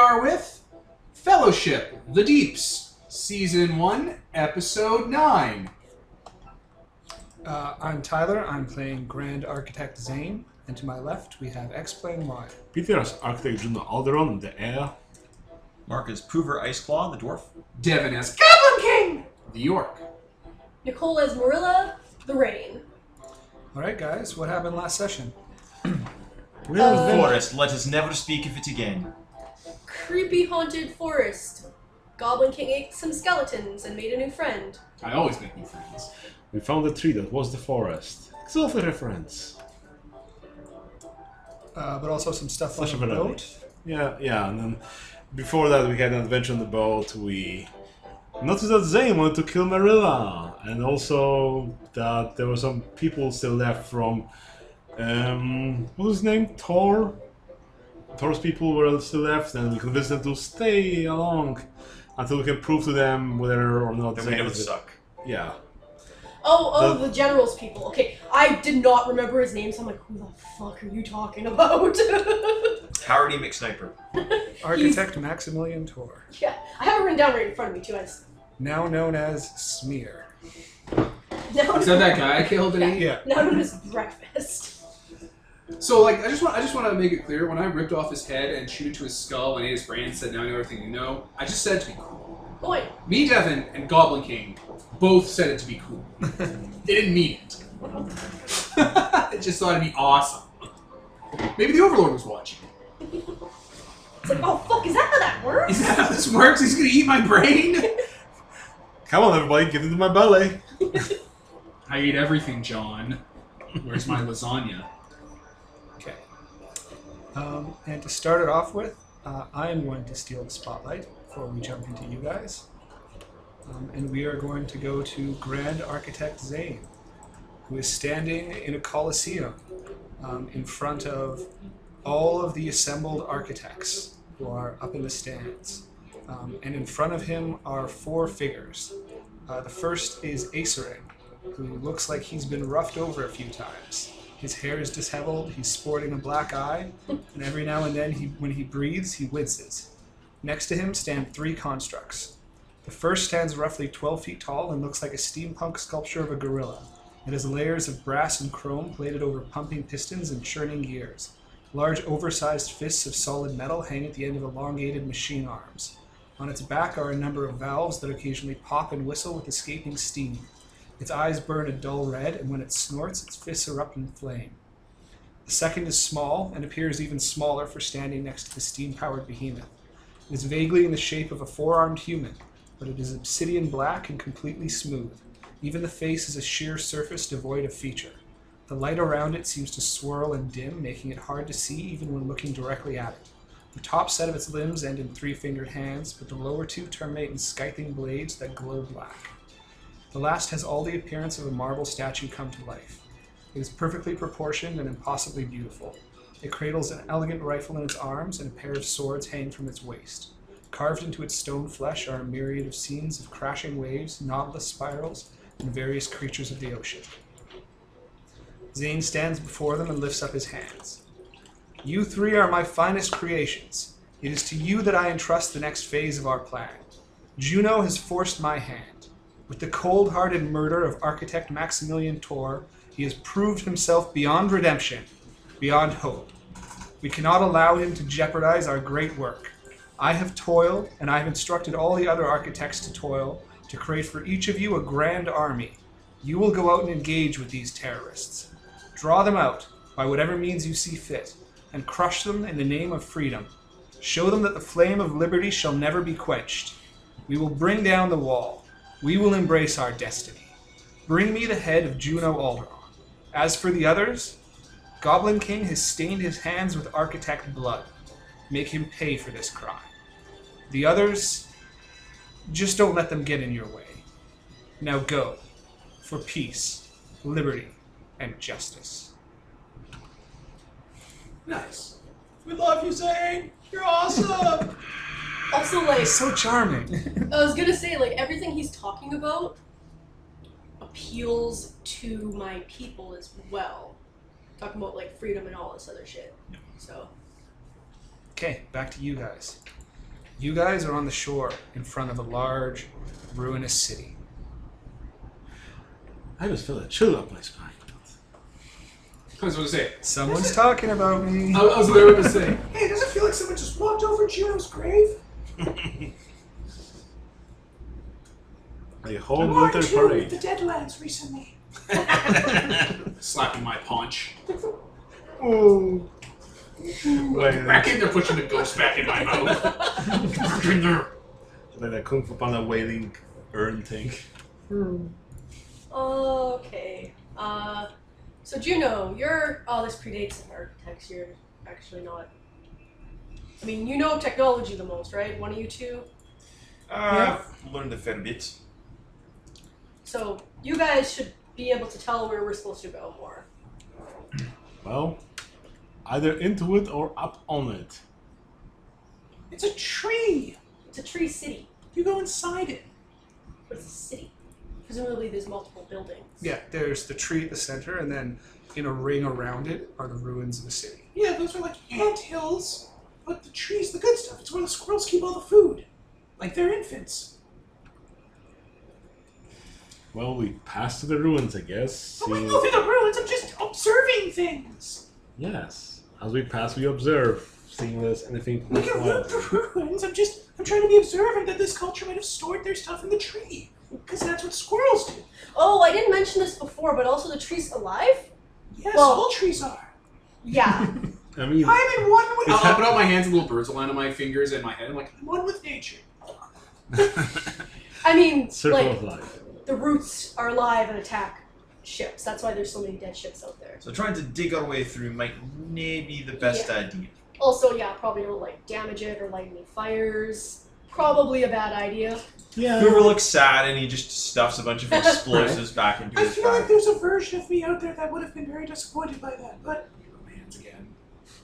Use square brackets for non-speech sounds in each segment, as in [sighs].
are with Fellowship, The Depths, Season 1, Episode 9. Uh, I'm Tyler. I'm playing Grand Architect Zane, and to my left we have Explain Why. Peter as Architect Juno Alderon, the heir. Mark is Prover Iceclaw, the dwarf. Devin as Goblin King, The York. Nicole as Marilla, the rain. All right, guys, what happened last session? [clears throat] Well, Uh, then- Forest, let us never speak of it again. Creepy haunted forest. Goblin King ate some skeletons and made a new friend. I always make new friends. we found a tree that was the forest. It's also a reference. Uh, but also some stuff on Flesh the of an boat. Yeah, yeah, and then before that we had an adventure on the boat. We noticed that Zane wanted to kill Marilla, and also that there were some people still left from um, what was his name? Tor. Tor's people were still left, and we convinced them to stay along until we can prove to them whether or not Then we Zane know it is- suck. Yeah, Oh, oh, The- the general's people. Okay, I did not remember his name, so I'm like, who the fuck are you talking about? [laughs] Howard E. McSniper. Architect Maximilian Tor, yeah, I have it written down right in front of me too. I just, now known as Smear. now, Is that that guy I killed in Yeah. now known as breakfast. So, like, I just want I just want to make it clear when I ripped off his head and chewed to his skull and ate his brain and said, "Now I know everything you know." I just said it to be cool. Boy, Me, Devin, and Goblin King both said it to be cool. [laughs] they didn't mean it. [laughs] they just thought it'd be awesome. Maybe the Overlord was watching. it's like, oh fuck, is that how that works? Is that how this works? He's gonna eat my brain? [laughs] come on, everybody, get into my belly. I eat everything, John. Where's my lasagna? Um, and to start it off with, uh, I am going to steal the spotlight before we jump into you guys. Um, and we are going to go to Grand Architect Zane, who is standing in a coliseum um, in front of all of the assembled architects who are up in the stands. Um, and in front of him are four figures. Uh, the first is Acerine, who looks like he's been roughed over a few times. His hair is disheveled, he's sporting a black eye, and every now and then, he, when he breathes, he winces. Next to him stand three constructs. The first stands roughly 12 feet tall and looks like a steampunk sculpture of a gorilla. It has layers of brass and chrome plated over pumping pistons and churning gears. Large, oversized fists of solid metal hang at the end of elongated machine arms. On its back are a number of valves that occasionally pop and whistle with escaping steam. Its eyes burn a dull red, and when it snorts, its fists erupt in flame. The second is small and appears even smaller for standing next to the steam powered behemoth. It is vaguely in the shape of a four armed human, but it is obsidian black and completely smooth. Even the face is a sheer surface devoid of feature. The light around it seems to swirl and dim, making it hard to see even when looking directly at it. The top set of its limbs end in three fingered hands, but the lower two terminate in scything blades that glow black. The last has all the appearance of a marble statue come to life. It is perfectly proportioned and impossibly beautiful. It cradles an elegant rifle in its arms, and a pair of swords hang from its waist. Carved into its stone flesh are a myriad of scenes of crashing waves, nautilus spirals, and various creatures of the ocean. Zane stands before them and lifts up his hands. You three are my finest creations. It is to you that I entrust the next phase of our plan. Juno has forced my hand. With the cold hearted murder of architect Maximilian Tor, he has proved himself beyond redemption, beyond hope. We cannot allow him to jeopardize our great work. I have toiled, and I have instructed all the other architects to toil, to create for each of you a grand army. You will go out and engage with these terrorists. Draw them out, by whatever means you see fit, and crush them in the name of freedom. Show them that the flame of liberty shall never be quenched. We will bring down the wall. We will embrace our destiny. Bring me the head of Juno Alderon. As for the others, Goblin King has stained his hands with architect blood. Make him pay for this crime. The others, just don't let them get in your way. Now go, for peace, liberty, and justice. Nice. We love you, Zane. You're awesome. [laughs] Also, like, He's so charming. I was gonna say, like, everything he's talking about appeals to my people as well. Talking about, like, freedom and all this other shit. So, okay, back to you guys. You guys are on the shore in front of a large, ruinous city. I just feel a chill up my spine. I was going to say. Someone's talking about me. I, I was about to say. Hey, does it feel like someone just walked over Juno's grave? A whole I'm on military to parade. the Deadlands recently. [laughs] Slapping my paunch. Oh. Wait, Back in there, pushing the ghost back in my mouth. Back in there. like a Kung Fu Panda wailing urn thing. Okay. Uh, so Juno, you're. Oh, this predates architecture. Actually, not. I mean, you know technology the most, right? One of you two. Uh, I've learned a fair bit. So you guys should be able to tell where we're supposed to go more. [clears throat] Well, either into it or up on it. It's a tree. It's a tree city, You go inside it. but it's a city. Presumably, there's multiple buildings. Yeah, there's the tree at the center, and then in a ring around it are the ruins of the city. Yeah, those are like ant hills. But the tree's the good stuff. It's where the squirrels keep all the food. Like they're infants. Well, we passed to the ruins, I guess. I'm not seeing- going through the ruins. I'm just observing things. Yes. As we pass, we observe, seeing this anything We can worthwhile. loot the ruins. I'm just, I'm trying to be observant that this culture might have stored their stuff in the tree. Because that's what squirrels do. Oh, I didn't mention this before, but also the tree's alive. Yes, Well- all trees are. Yeah. [laughs] I mean, I'm in one with. I'll, I'll put out my hands, and little birds will land on my fingers and my head. I'm like, I'm one with nature. I mean, [laughs] circle like of life. the roots are alive and attack ships. That's why there's so many dead ships out there. So trying to dig our way through might maybe be the best idea. Also, yeah, probably don't like damage it or light any fires. Probably a bad idea. Yeah. Hoover looks sad and he just stuffs a bunch of [laughs] explosives back into his I his feel like there's a version of me out there that would have been very disappointed by that. But my hands again.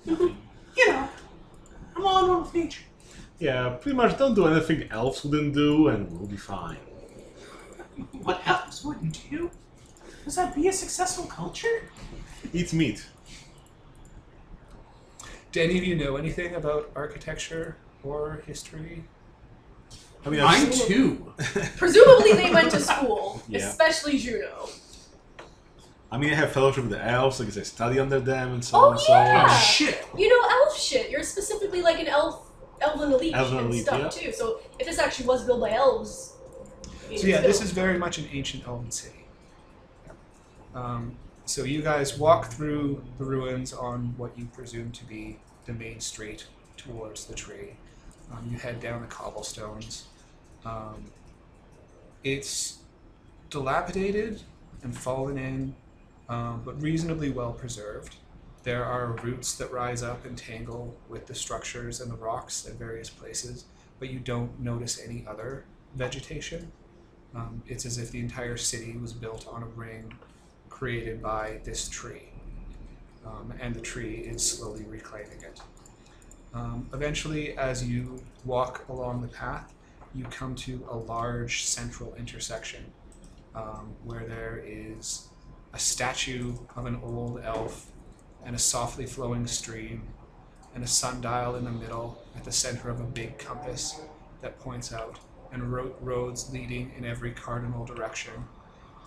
[laughs] you know, I'm all in one with nature. Yeah, pretty much don't do anything elves wouldn't do, and we'll be fine. What else wouldn't you? Does that be a successful culture? Eat meat. Do any of you know anything about architecture or history? I mean, Mine I've, too. [laughs] Presumably, they went to school, Yeah. especially Juno. I mean, I have fellowship with the elves because I study under them and so Oh, on and so yeah. on. Oh shit. You know elf shit. You're specifically like an elf, elven elite Elven and elite, stuff yeah. too. So if this actually was built by elves, So yeah, it's this is very much an ancient elven city. Um, so you guys walk through the ruins on what you presume to be the main street towards the tree. Um, you head down the cobblestones. Um, it's dilapidated and fallen in, um, but reasonably well preserved. There are roots that rise up and tangle with the structures and the rocks at various places, but you don't notice any other vegetation. Um, it's as if the entire city was built on a ring created by this tree, um, and the tree is slowly reclaiming it. Um, eventually, as you walk along the path, you come to a large central intersection um, where there is a statue of an old elf and a softly flowing stream and a sundial in the middle at the center of a big compass that points out and ro- roads leading in every cardinal direction.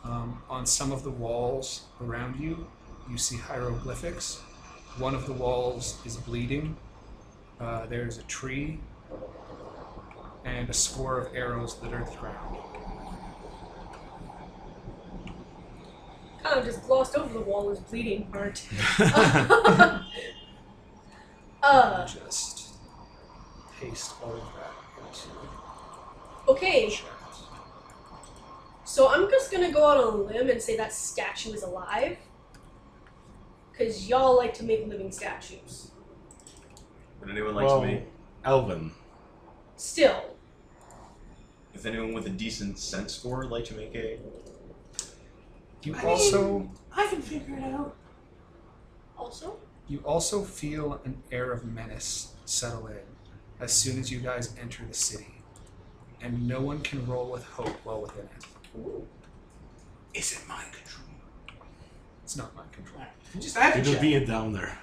Um, on some of the walls around you, you see hieroglyphics. One of the walls is bleeding. Uh, there's a tree and a score of arrows litter the ground. Kind of just glossed over the wall is bleeding part. [laughs] [laughs] uh, Just paste all of that into okay, the chat. so I'm just gonna go out on a limb and say that statue is alive. Cause y'all like to make living statues. Would anyone like well, to make? Elven. Still, If anyone with a decent sense score would like to make a? You I also mean, I can figure it out. also, You also feel an air of menace settle in as soon as you guys enter the city, and no one can roll with hope while within it. Is it mind control? It's not mind control. Just I have You're to just check. being down there.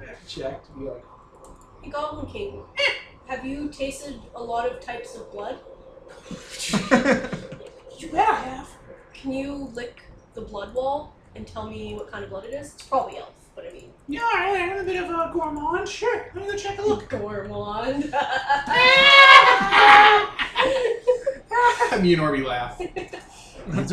I have to check to be like, hey Goblin King, have you tasted a lot of types of blood? [laughs] You bet I have. Can you lick the blood wall and tell me what kind of blood it is? It's probably elf, but I mean. Yeah, alright, I'm a bit of a gourmand. Sure, let me go check a look. [laughs] Gourmand. Me and Orby laugh. Do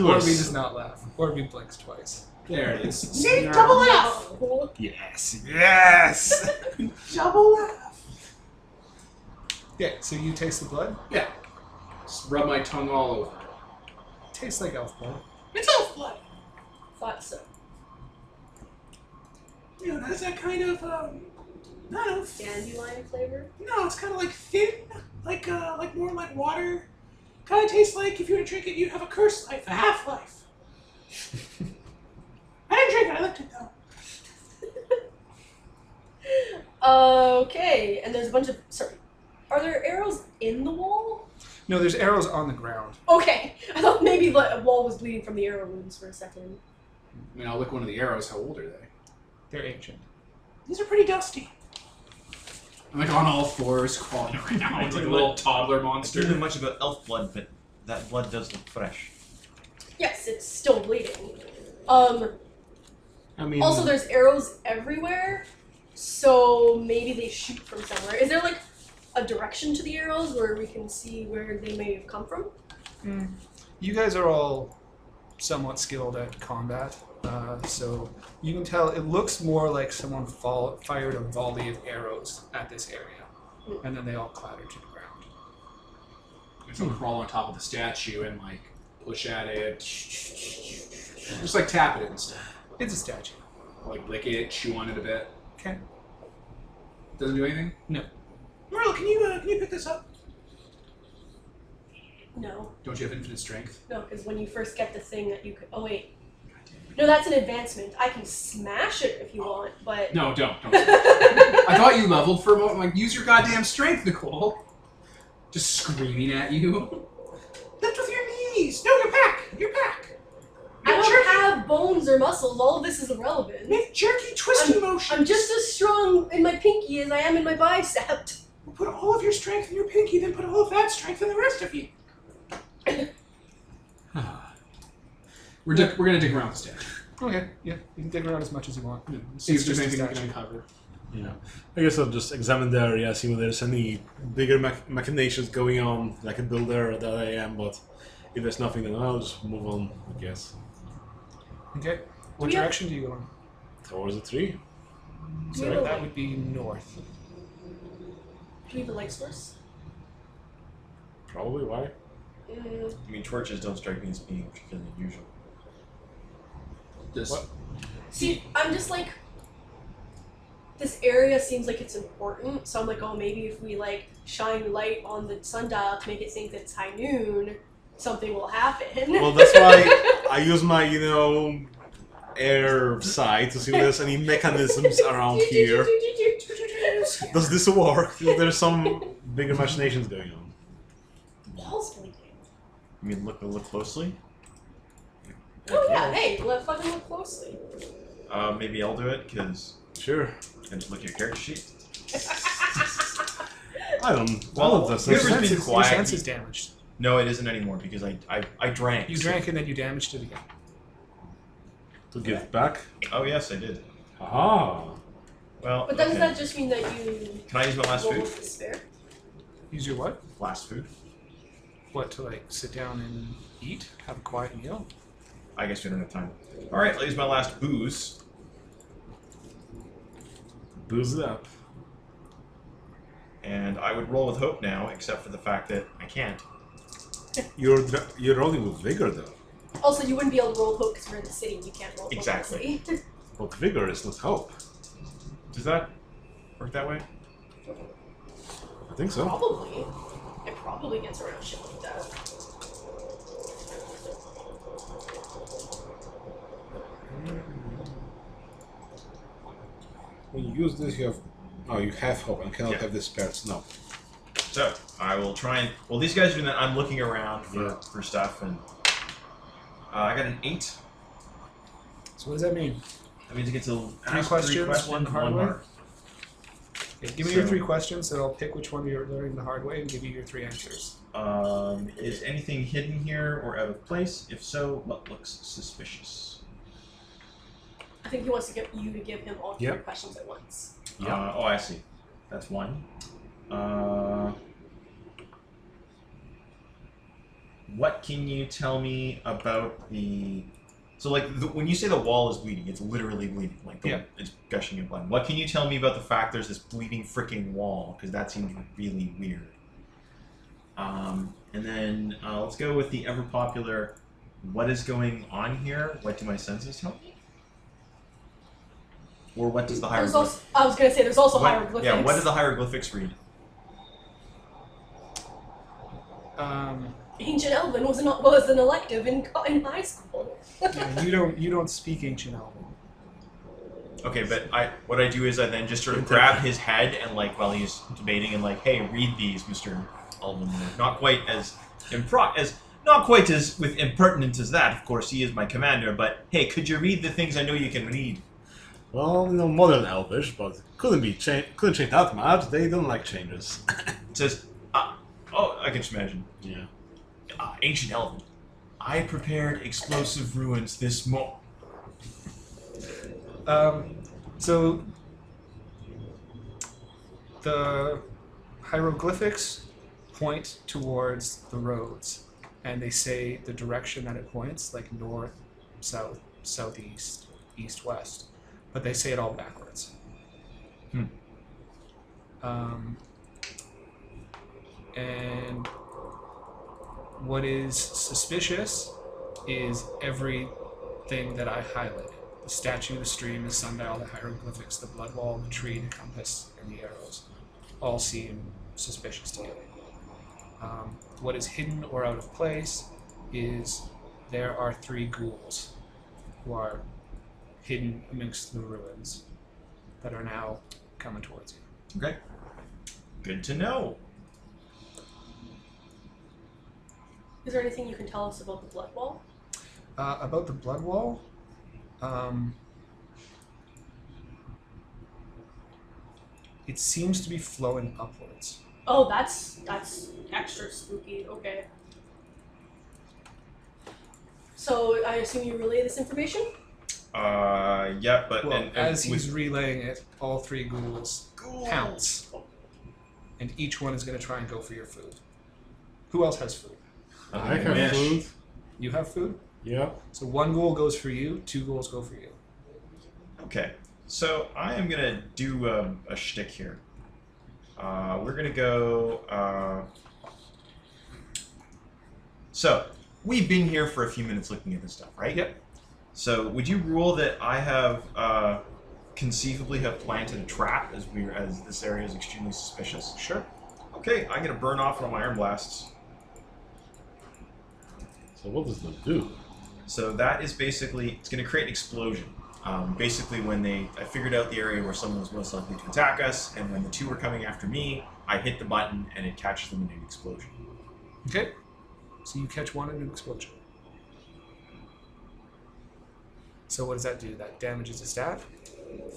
Orby us. does not laugh. Orby blinks twice. There it is. See, double F. Yes. Yes. [laughs] Double F. Yeah, so you taste the blood. Yeah. Just rub my tongue all over. Tastes like elf blood. It's elf blood. Thought so. You know, has that kind of, um, I don't know. Dandelion flavor? No, it's kind of like thin, like, uh, like more like water. Kind of tastes like if you were to drink it, you'd have a curse life, a half life. [laughs] I didn't drink it. I licked it though. [laughs] Okay, and there's a bunch of. Sorry. Are there arrows in the wall? No, there's arrows on the ground. Okay, [laughs] I thought maybe the wall was bleeding from the arrow wounds for a second. I mean, I'll lick one of the arrows. How old are they? They're ancient. These are pretty dusty. I'm like on all fours, crawling around. [laughs] It's like a little toddler monster. I don't know monster. much about elf blood, but that blood does look fresh. Yes, it's still bleeding. Um. I mean, Also, there's arrows everywhere, so maybe they shoot from somewhere. Is there like a direction to the arrows where we can see where they may have come from? You guys are all somewhat skilled at combat, uh, so you can tell it looks more like someone fall, fired a volley of arrows at this area, Hmm. and then they all clattered to the ground. So crawl on top of the statue and like push at it. Just like tap it and stuff. It's a statue. Like lick it, chew on it a bit. Okay. Doesn't do anything. Merle, can you, uh, can you pick this up? No, Don't you have infinite strength? no, because when you first get the thing that you could. Oh wait, no, that's an advancement. I can smash it if you want, but. No, don't. don't. [laughs] I thought you leveled for a moment. Like, use your goddamn strength, Nicole. Just screaming at you. Lift with your knees. No, your back. Your back. I Make don't jerky, have bones or muscles. All of this is irrelevant. make jerky twisty motions. I'm just as strong in my pinky as I am in my bicep. [laughs] Put all of your strength in your pinky, then put all of that strength in the rest of you. [sighs] We're, dig- we're gonna dig around the statue. Okay, yeah, you can dig around as much as you want. See if It's there's just anything we can statue. uncover. Yeah. I guess I'll just examine the area, see if there's any bigger mach- machinations going on, like a builder that I am, but if there's nothing, then I'll just move on, I guess. Okay. What we have- direction do you go in? Towards the tree. Do we So that would be north. Do we have a light source? Probably, why? Mm, I mean, torches don't strike me as being particularly unusual. Just What? see, I'm just like. This area seems like it's important, so I'm like, oh, maybe if we like shine light on the sundial to make it think that it's high noon, something will happen. Well, that's why [laughs] I use my, you know, air side to see if there's any mechanisms [laughs] around here. Does this work? [laughs] There's some bigger machinations going on? Wall's bleeding. I mean, look look closely. Oh yeah, hey, let fucking look closely. Uh, maybe I'll do it because Sure. And just look at your character sheet. [laughs] I don't. Well, Well, that's your Your Whoever's sense, been is, your sense is damaged. No, it isn't anymore because I I, I drank. You so- drank and then you damaged it again. to give back. Oh yes, I did. Aha. Well, But doesn't okay. that just mean that you Can I use my last rolled food? with despair? Use your what? Last food. What to like sit down and eat, have a quiet meal? I guess we don't have time. All right, I'll use my last booze. Booze it up. And I would roll with hope now, except for the fact that I can't. [laughs] You're dra- you're rolling with vigor though. Also, you wouldn't be able to roll hope because we're in the city. You can't roll hope Exactly. [laughs] in the city. But vigor is not hope. Does that work that way? I think so. probably. It probably gets around shit like that. When you use this, you have. Oh, you have hope and cannot Yeah. have the spells. No. So I will try and. Well, these guys are doing that. I'm looking around for, Yeah. for stuff, and uh, I got an eight. So what does that mean? That means it gets a Three questions, one hard one? Okay, give me your So- three questions, and I'll pick which one you're learning the hard way and give you your three answers. Um, is anything hidden here or out of place? If so, what looks suspicious? I think he wants to get you to give him all three Yep. questions at once. Yeah. Uh, oh, I see. That's one. Uh, what can you tell me about the? So, like, the, when you say the wall is bleeding, it's literally bleeding. Like, the, Yeah. it's gushing and blood. What can you tell me about the fact there's this bleeding freaking wall? Because that seems really weird. Um, and then uh, let's go with the ever popular. What is going on here? What do my senses tell me? Or what does the There's hieroglyph? also, I was gonna say there's also What- hieroglyphics. Yeah, what does the hieroglyphics read? Um, Ancient Elven was an was an elective in in high school. Yeah, you don't you don't speak ancient Elven. Okay, but I what I do is I then just sort of grab his head and like while he's debating and like, hey, read these, Mister Alvin. Not quite as impro as not quite as with impertinent as that. Of course, he is my commander. But hey, could you read the things I know you can read? Well, you know, modern Elvish, but couldn't be cha- couldn't change that much. They don't like changes. [laughs] It says, uh, oh, I can just imagine. yeah. Uh, ancient Elven. I prepared explosive runes this mo. Um, so the hieroglyphics point towards the roads, and they say the direction that it points, like north, south, southeast, east, west, but they say it all backwards. Hmm. Um, and what is suspicious is everything that I highlighted the statue, the stream, the sundial, the hieroglyphics, the blood wall, the tree, the compass, and the arrows all seem suspicious to you. Um, what is hidden or out of place is there are three ghouls who are hidden amongst the ruins that are now coming towards you. Okay. Good to know. Is there anything you can tell us about the blood wall? Uh, about the blood wall, um, it seems to be flowing upwards. Oh, that's that's extra spooky. Okay. So I assume you relay this information. Uh, yeah, but Well, and, and as with- he's relaying it, all three ghouls pounce, and each one is going to try and go for your food. Who else has food? I have Wish. food. You have food. Yeah. So one ghoul goes for you, two ghouls go for you. Okay, so I am gonna do um, a shtick here. Uh, we're gonna go. Uh... So we've been here for a few minutes looking at this stuff, right? Yep. So would you rule that I have uh, conceivably have planted a trap as we as this area is extremely suspicious? Sure. Okay, I'm gonna burn off one of my iron blasts. So what does that do? So that is basically it's going to create an explosion. Um, basically, when they I figured out the area where someone was most likely to attack us, and when the two were coming after me, I hit the button and it catches them in an explosion. Okay. So you catch one in an explosion. So what does that do? That damages the staff.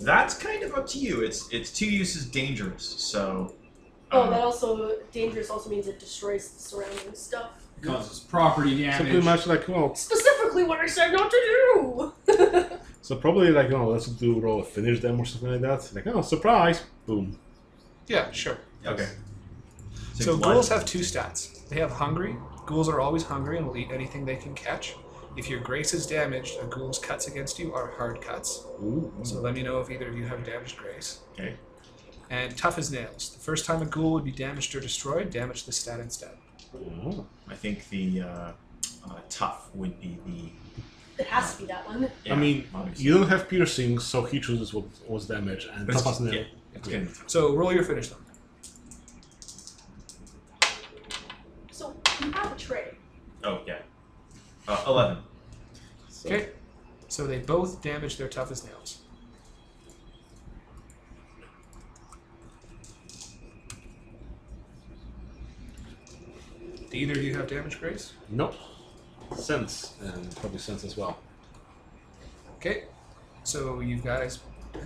That's kind of up to you. It's it's two uses dangerous. So. Oh, um, that also dangerous also means it destroys the surrounding stuff. Causes property So damage. pretty much like well, Specifically, what I said not to do. [laughs] so probably like oh let's do roll a finish them or something like that. Like oh surprise, boom. Yeah, sure. okay. So blood- ghouls have two stats. They have hungry. Ghouls are always hungry and will eat anything they can catch. If your grace is damaged, a ghoul's cuts against you are hard cuts. Ooh. So let me know if either of you have damaged grace. Okay. And tough as nails. The first time a ghoul would be damaged or destroyed, damage the stat instead. Oh. I think the uh, uh, tough would be the. it has to be that one. yeah, I mean, obviously. you don't have piercing, so he chooses what was damage and But tough as nail. yeah, it's gonna be- So roll your finish then. So you have a tray. Oh yeah. Uh, Eleven. So- Okay. So they both damage their tough as nails. Do either of you have damage grace? Nope. Sense and probably sense as well. Okay. So you guys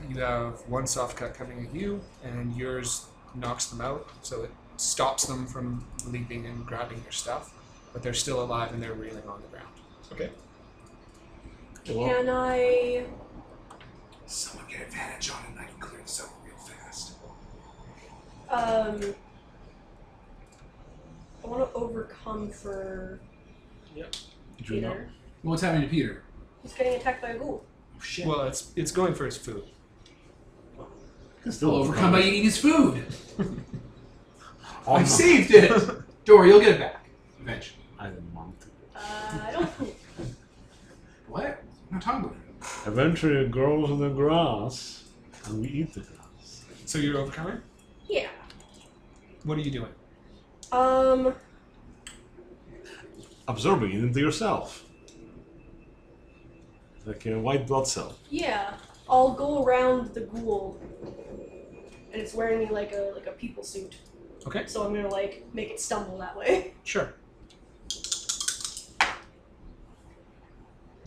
You have one soft cut coming at you, and yours knocks them out, so it stops them from leaping and grabbing your stuff. But they're still alive and they're reeling on the ground. Okay. Well, Can I? Someone get advantage on it and I can clear this out real fast. Um, I want to overcome for do you know? Peter. What's happening to Peter? He's getting attacked by a ghoul. Oh, shit. Well, it's it's going for his food. Can still He'll overcome by eating his food. [laughs] Oh, I no. saved it. Don't worry, you'll get it back eventually. I don't want to. Uh, I don't. What? I'm not talking about it. Eventually it grows in the grass, and we eat the grass. So you're overcoming. Yeah. What are you doing? Um. Absorbing it into yourself. Like a white blood cell. Yeah. I'll go around the ghoul, and it's wearing me like a like a people suit. Okay. So I'm gonna like make it stumble that way. [laughs] Sure.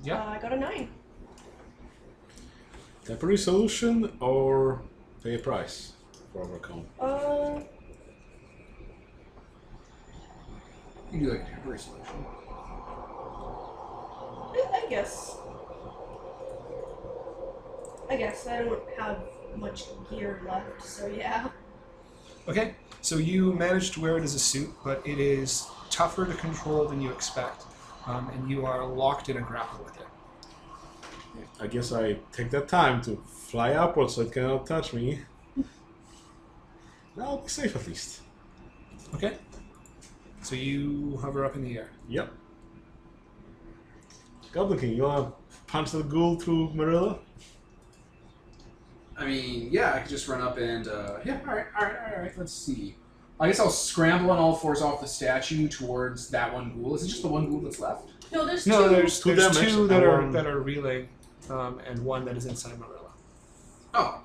Yeah. Uh, I got a nine. Temporary solution or pay a price for overcome. Uh, You can do like a temporary solution. I, I guess. I guess I don't have much gear left, so yeah. Okay. So you managed to wear it as a suit, but it is tougher to control than you expect, um, and you are locked in a grapple with it. I guess I take that time to fly upwards so it cannot touch me. [laughs] I'll be safe at least. Okay. So you hover up in the air. Yep. Goblin King, you wanna punch the ghoul through Marilla? I mean, yeah, I could just run up and uh, yeah. All right, all right, all right. Let's see. I guess I'll scramble on all fours off the statue towards that one ghoul. Is it just the one ghoul that's left? No, there's No, two. there's, Two there's damage two that and are one- that are reeling, um, and one that is inside Marilla. Oh.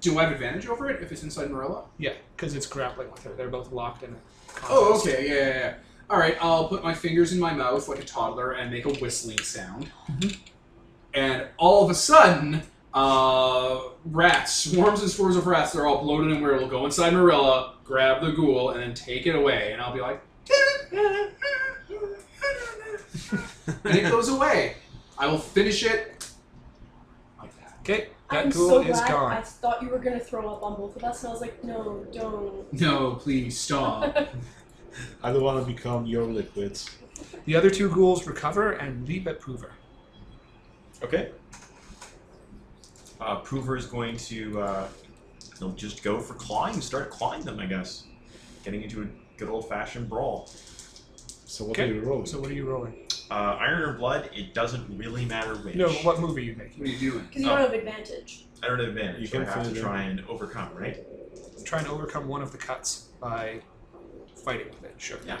Do I have advantage over it if it's inside Marilla? Yeah, because it's grappling with her. They're both locked in a. Oh, okay, yeah, yeah, yeah. All right, I'll put my fingers in my mouth like a toddler and make a whistling sound. And all of a sudden, uh, rats, swarms and swarms of rats, they're all bloated and weird, will go inside Marilla, grab the ghoul, and then take it away. And I'll be like, [laughs] and it goes away. I will finish it like that. Okay, I'm ghoul so is glad. gone. I thought you were gonna throw up on both of us, and I was like, no, don't. No, please stop. [laughs] I don't wanna become your liquids. The other two ghouls recover and leap at Prover. Okay. Uh, Prover is going to uh, he'll just go for clawing, start clawing them, I guess. Getting into a good old fashioned brawl. So what Okay, are you rolling? So what are you rolling? Uh, Iron or Blood, it doesn't really matter which. No, what move are you making? what are you doing? Because you Oh. don't have advantage. I don't have advantage, You so I have to finish try and overcome, right? Try and overcome one of the cuts by fighting with it. Sure. Yeah.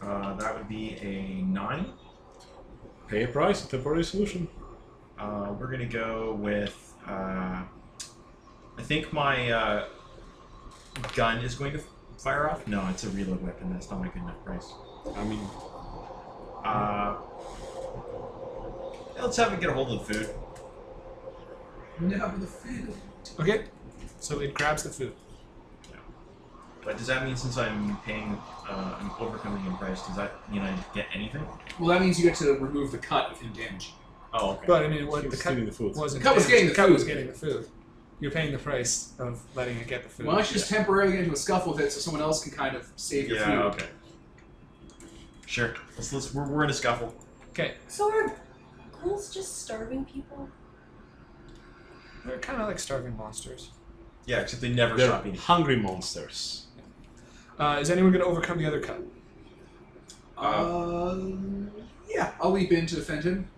Uh, that would be a nine. Pay a price, a temporary solution. Uh, we're gonna go with. Uh, I think my uh, gun is going to fire off. No, it's a reload weapon. That's not my good enough price. I mean, Uh, let's have it get a hold of the food. No, the food. Okay. So it grabs the food. But does that mean since I'm paying, uh, I'm overcoming in price, does that mean I get anything? Well, that means you get to remove the cut of him damaging. Oh, okay. But I mean, what the was cut the food. wasn't. The cut was damaged, getting the cut was food. getting the food. You're paying the price of letting it get the food. Why don't you just temporarily get into a scuffle with it so someone else can kind of save your yeah, food? okay. Sure. Let's, let's, we're, we're in a scuffle. Okay. So are ghouls just starving people? They're kind of like starving monsters. Yeah, except they never they're stop eating. hungry monsters. Uh, is anyone going to overcome the other cut? Um, yeah, I'll leap in to defend him.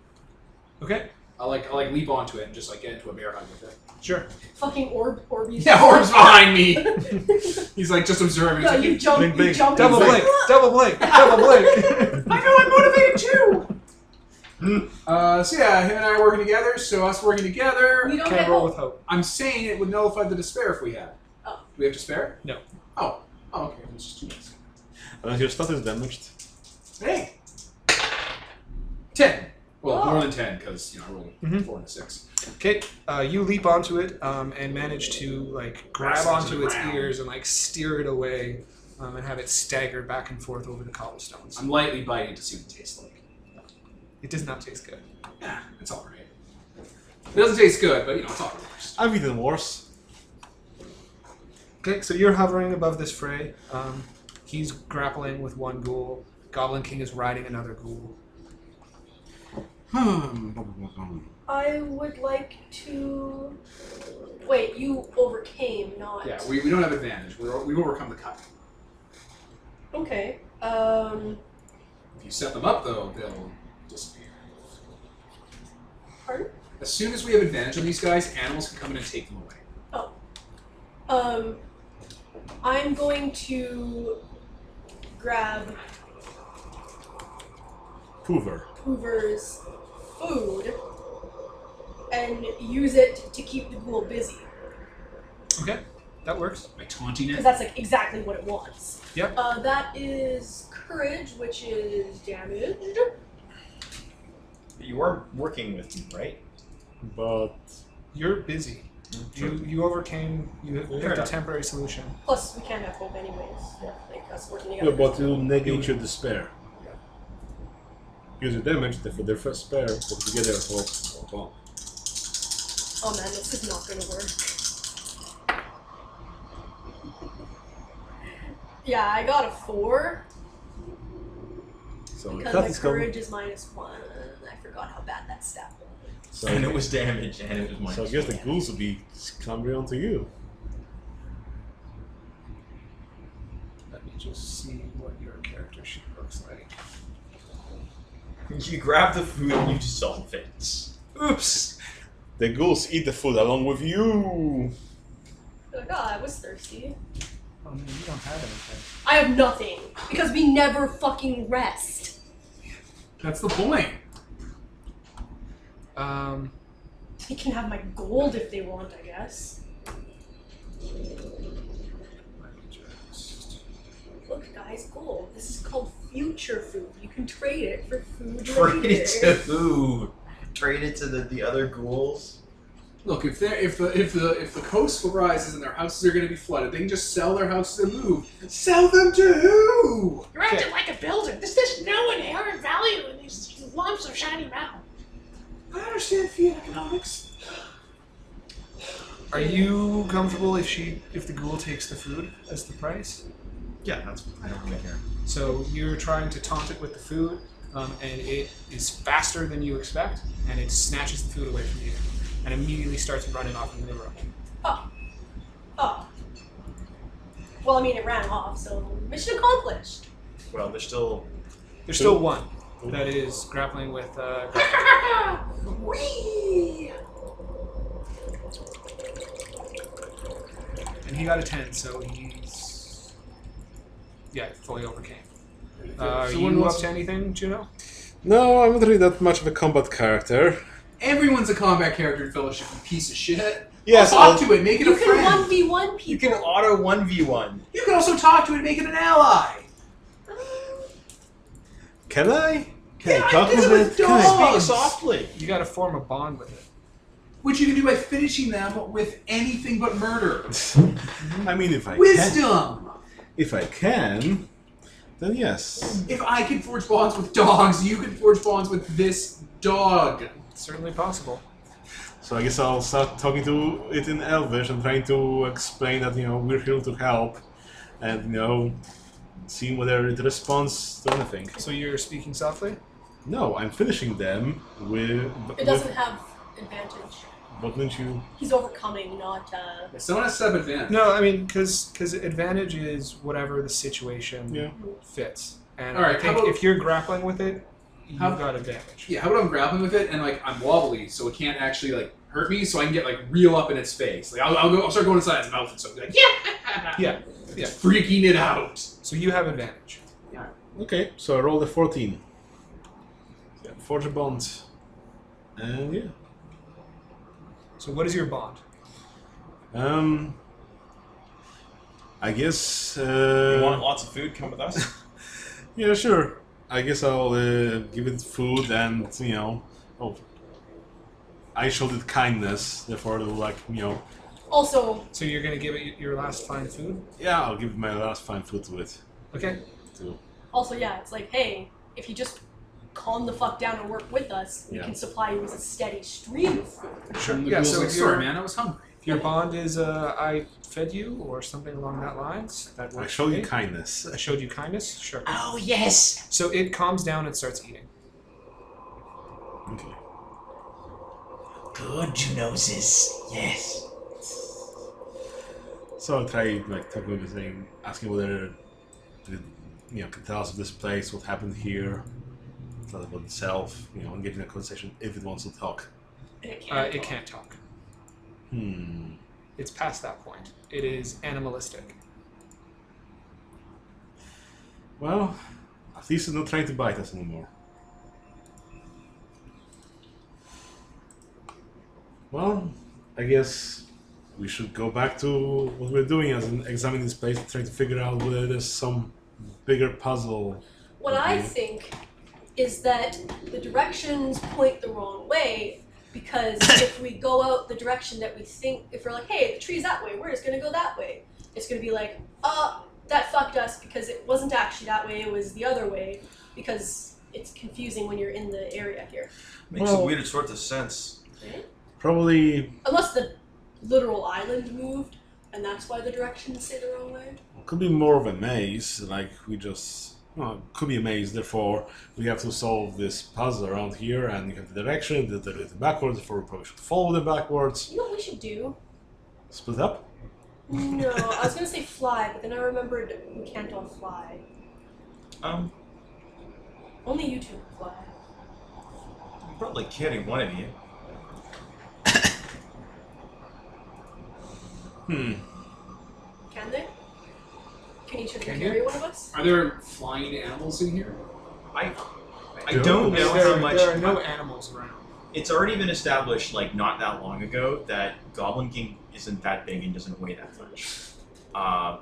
Okay. I'll like I'll like leap onto it and just like get into a bear hug with it. Sure. Fucking orb, Orbeez. Yeah, Orb's behind me. [laughs] He's like just observing. He's like, you jump, blink, you blink. jump. Double blink. Double blink. Double [laughs] blink. I know I'm motivated too. uh, so yeah, him and I are working together. So us working together. We don't Can get I roll hope. with hope? I'm saying it would nullify the despair if we had. Oh. Do we have despair? No. Oh. Oh, okay. It's just two minutes. Unless your stat is damaged. Hey. Ten. Well, Oh. More than ten, because you know I rolled Mhm. four and a six. Okay, uh, you leap onto it um, and manage to like grab Grasp onto its ground. ears and like steer it away um, and have it stagger back and forth over the cobblestones. I'm lightly biting to see what it tastes like. It does not taste good. Yeah, it's all right. It doesn't taste good, but you know it's all right. I've eaten worse. Okay, so you're hovering above this fray. Um, he's grappling with one ghoul. Goblin King is riding another ghoul. Hmm. I would like to. Wait, you overcame, not. Yeah, we, we don't have advantage. We're, we overcome the cut. Okay. Um. If you set them up, though, they'll disappear. Pardon? As soon as we have advantage on these guys, animals can come in and take them away. Oh. Um. I'm going to grab Hoover. Hoover's food and use it to keep the ghoul busy. Okay, that works. By taunting Because that's like exactly what it wants. Yep. Uh, that is courage, which is damaged. You are working with me, right? But You're busy. You you overcame. You Fair picked a enough. temporary solution. Plus, we can't have hope anyways. Like us working yeah, together. but it'll negate your despair. Use your damage, therefore their first spare, but together as well. well. Oh man, this is not gonna work. Yeah, I got a four So because that my coming. courage is minus one. I forgot how bad that stat was. So, and it was damage, and it was minus. so I guess the one. ghouls will be clambering onto you. Let me just see what your character sheet looks like. You grab the food and you dissolve it. Oops! The ghouls eat the food along with you! Like, oh, I was thirsty. Oh man, you don't have anything. I have nothing because we never fucking rest. That's the point. Um, They can have my gold if they want, I guess. Let me just. Look, guys, gold. This is called future food. You can trade it for food [laughs] Trade it to later. food. Trade it to the, the other ghouls. Look, if they if the if the if the coast rises and their houses are going to be flooded, they can just sell their houses and move. Sell them to who? You're acting like a builder. There's just no inherent value in these lumps of shiny metal. I understand fiat economics. Are you comfortable if she if the ghoul takes the food as the price? Yeah, that's. I don't really care. So you're trying to taunt it with the food, um, and it is faster than you expect, and it snatches the food away from you, and immediately starts running off into the room. Oh. Oh. Well, I mean, it ran off, so mission accomplished. Well, there's still. There's still one that is grappling with. Uh, [laughs] Whee! and he got a ten, so he's yeah, fully overcame. Uh, are Someone you wants up to anything, Juno? No, I'm not really that much of a combat character. Everyone's a combat character in Fellowship, you piece of shit. Yes, talk I'll- to it, make it You a can one v one You can auto one v one. You can also talk to it and make it an ally. Can I? Can Yeah, I talk I did it with with it? Can I- Speak softly. You got to form a bond with it. Which you can do by finishing them with anything but murder. [laughs] I mean, if I can, Wisdom! If I can, then yes. If I can forge bonds with dogs, you can forge bonds with this dog. Certainly possible. So I guess I'll start talking to it in Elvish and trying to explain that you know we're here to help, and you know, seeing whether it responds to anything. So you're speaking softly. No, I'm finishing them with. It doesn't have advantage. But didn't you? He's overcoming, not uh. Someone has step advantage. No, I mean, because because advantage is whatever the situation Yeah. fits. And All right, I think about- if you're grappling with it, you've How- got advantage. Yeah, how about I'm grappling with it and like I'm wobbly, so it can't actually like hurt me, so I can get like real up in its face. Like I'll, I'll go, I'll start going inside its mouth, and so I'll be like, yeah, Yeah, it's yeah. freaking it out. So you have advantage. Yeah. Okay, so I rolled a 14. Yeah, forge a bond. And yeah. So what is your bond? Um. I guess. You Uh, want lots of food? Come with us. [laughs] yeah, sure. I guess I'll uh, give it food and, you know, oh, I showed it kindness. Therefore, it will like you know. Also, So you're gonna give it your last fine food? Yeah, I'll give my last fine food to it. Okay. Too. also, yeah, it's like, hey, if you just calm the fuck down and work with us, we Yeah. can supply you with a steady stream of food. Sure. The Yeah. So like, if sorry, your man, I was hungry. if your bond is uh, I fed you or something along that lines, that I works. show for you kindness. I showed you kindness. Sure. Oh yes. So it calms down and starts eating. Okay. Good noses. Yes. So I'll try like talking with him, saying, asking whether you know can tell us of this place, what happened here, tell us about itself, you know, and getting a conversation if it wants to talk. It Uh, can't. it can't talk. Hmm. It's past that point. It is animalistic. Well, at least it's not trying to bite us anymore. Well, I guess we should go back to what we're doing as in examining this place, trying to figure out whether there's some bigger puzzle. What I think is that the directions point the wrong way because [coughs] if we go out the direction that we think, if we're like, hey, the tree's that way, we're just gonna go that way. It's gonna be like, uh, that fucked us because it wasn't actually that way, it was the other way because it's confusing when you're in the area here. Makes Well- a weird sort of sense. Right? Probably Unless the literal island moved and that's why the directions say the wrong way. could be more of a maze, like we just. Well, could be a maze, therefore we have to solve this puzzle around here and you have the direction, the direction backwards, therefore we probably should follow them backwards. You know what we should do? Split up? No, I was gonna say fly, but then I remembered we can't all fly. Um, Only you two can fly. I'm probably kidding one of you. Hmm. Can they? Can each of them Can carry one of us? Are there flying animals in here? I I Don't- don't know there, how much. there are no animals around. It's already been established, like not that long ago, that Goblin King isn't that big and doesn't weigh that much. Uh,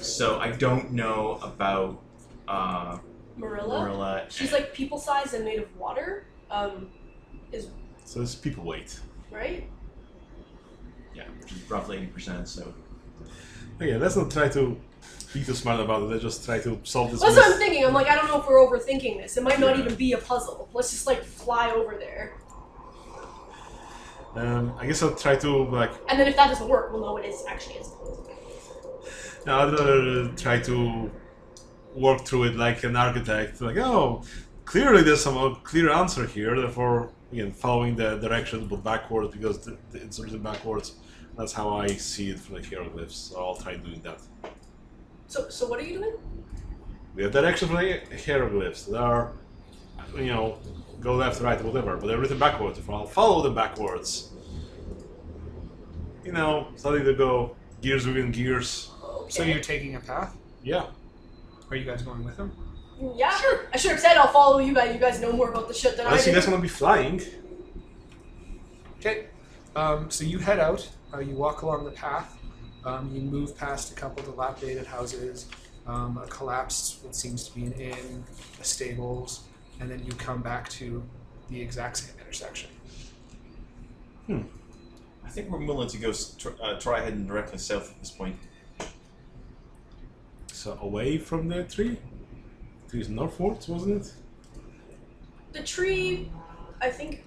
so I don't know about uh, Marilla? Marilla. She's like people sized and made of water. Um, So it's people weight. right? yeah, which is roughly eighty percent. So Okay, let's not try to too smart about it. Let's just try to solve this. That's what I'm thinking. I'm like, I don't know if we're overthinking this. It might not Yeah. even be a puzzle. Let's just like fly over there. Um, I guess I'll try to like. And then if that doesn't work, we'll know what it is actually is. no, I'd rather try to work through it like an architect. Like, oh, clearly there's some uh, clear answer here. Therefore, again, following the directions but backwards because it's written backwards. That's how I see it from the hieroglyphs. So I'll try doing that. So, so what are you doing? We have directions from the hieroglyphs that are, you know, go left, right, whatever, but they're written backwards. If I'll follow them backwards, you know, starting to go gears within gears. So you're taking a path? Yeah. Are you guys going with them? Yeah, sure. I should have said I'll follow you guys. You guys know more about the shit than I Unless you do. guys want to be flying. Okay. Um, so you head out. Uh, you walk along the path. Um, you move past a couple dilapidated houses, um, a collapsed, what seems to be an inn, a stables, and then you come back to the exact same intersection. Hmm. I think we're willing to go s- tr- uh, try heading directly south at this point. So away from the tree. Tree's northwards, wasn't it? The tree, I think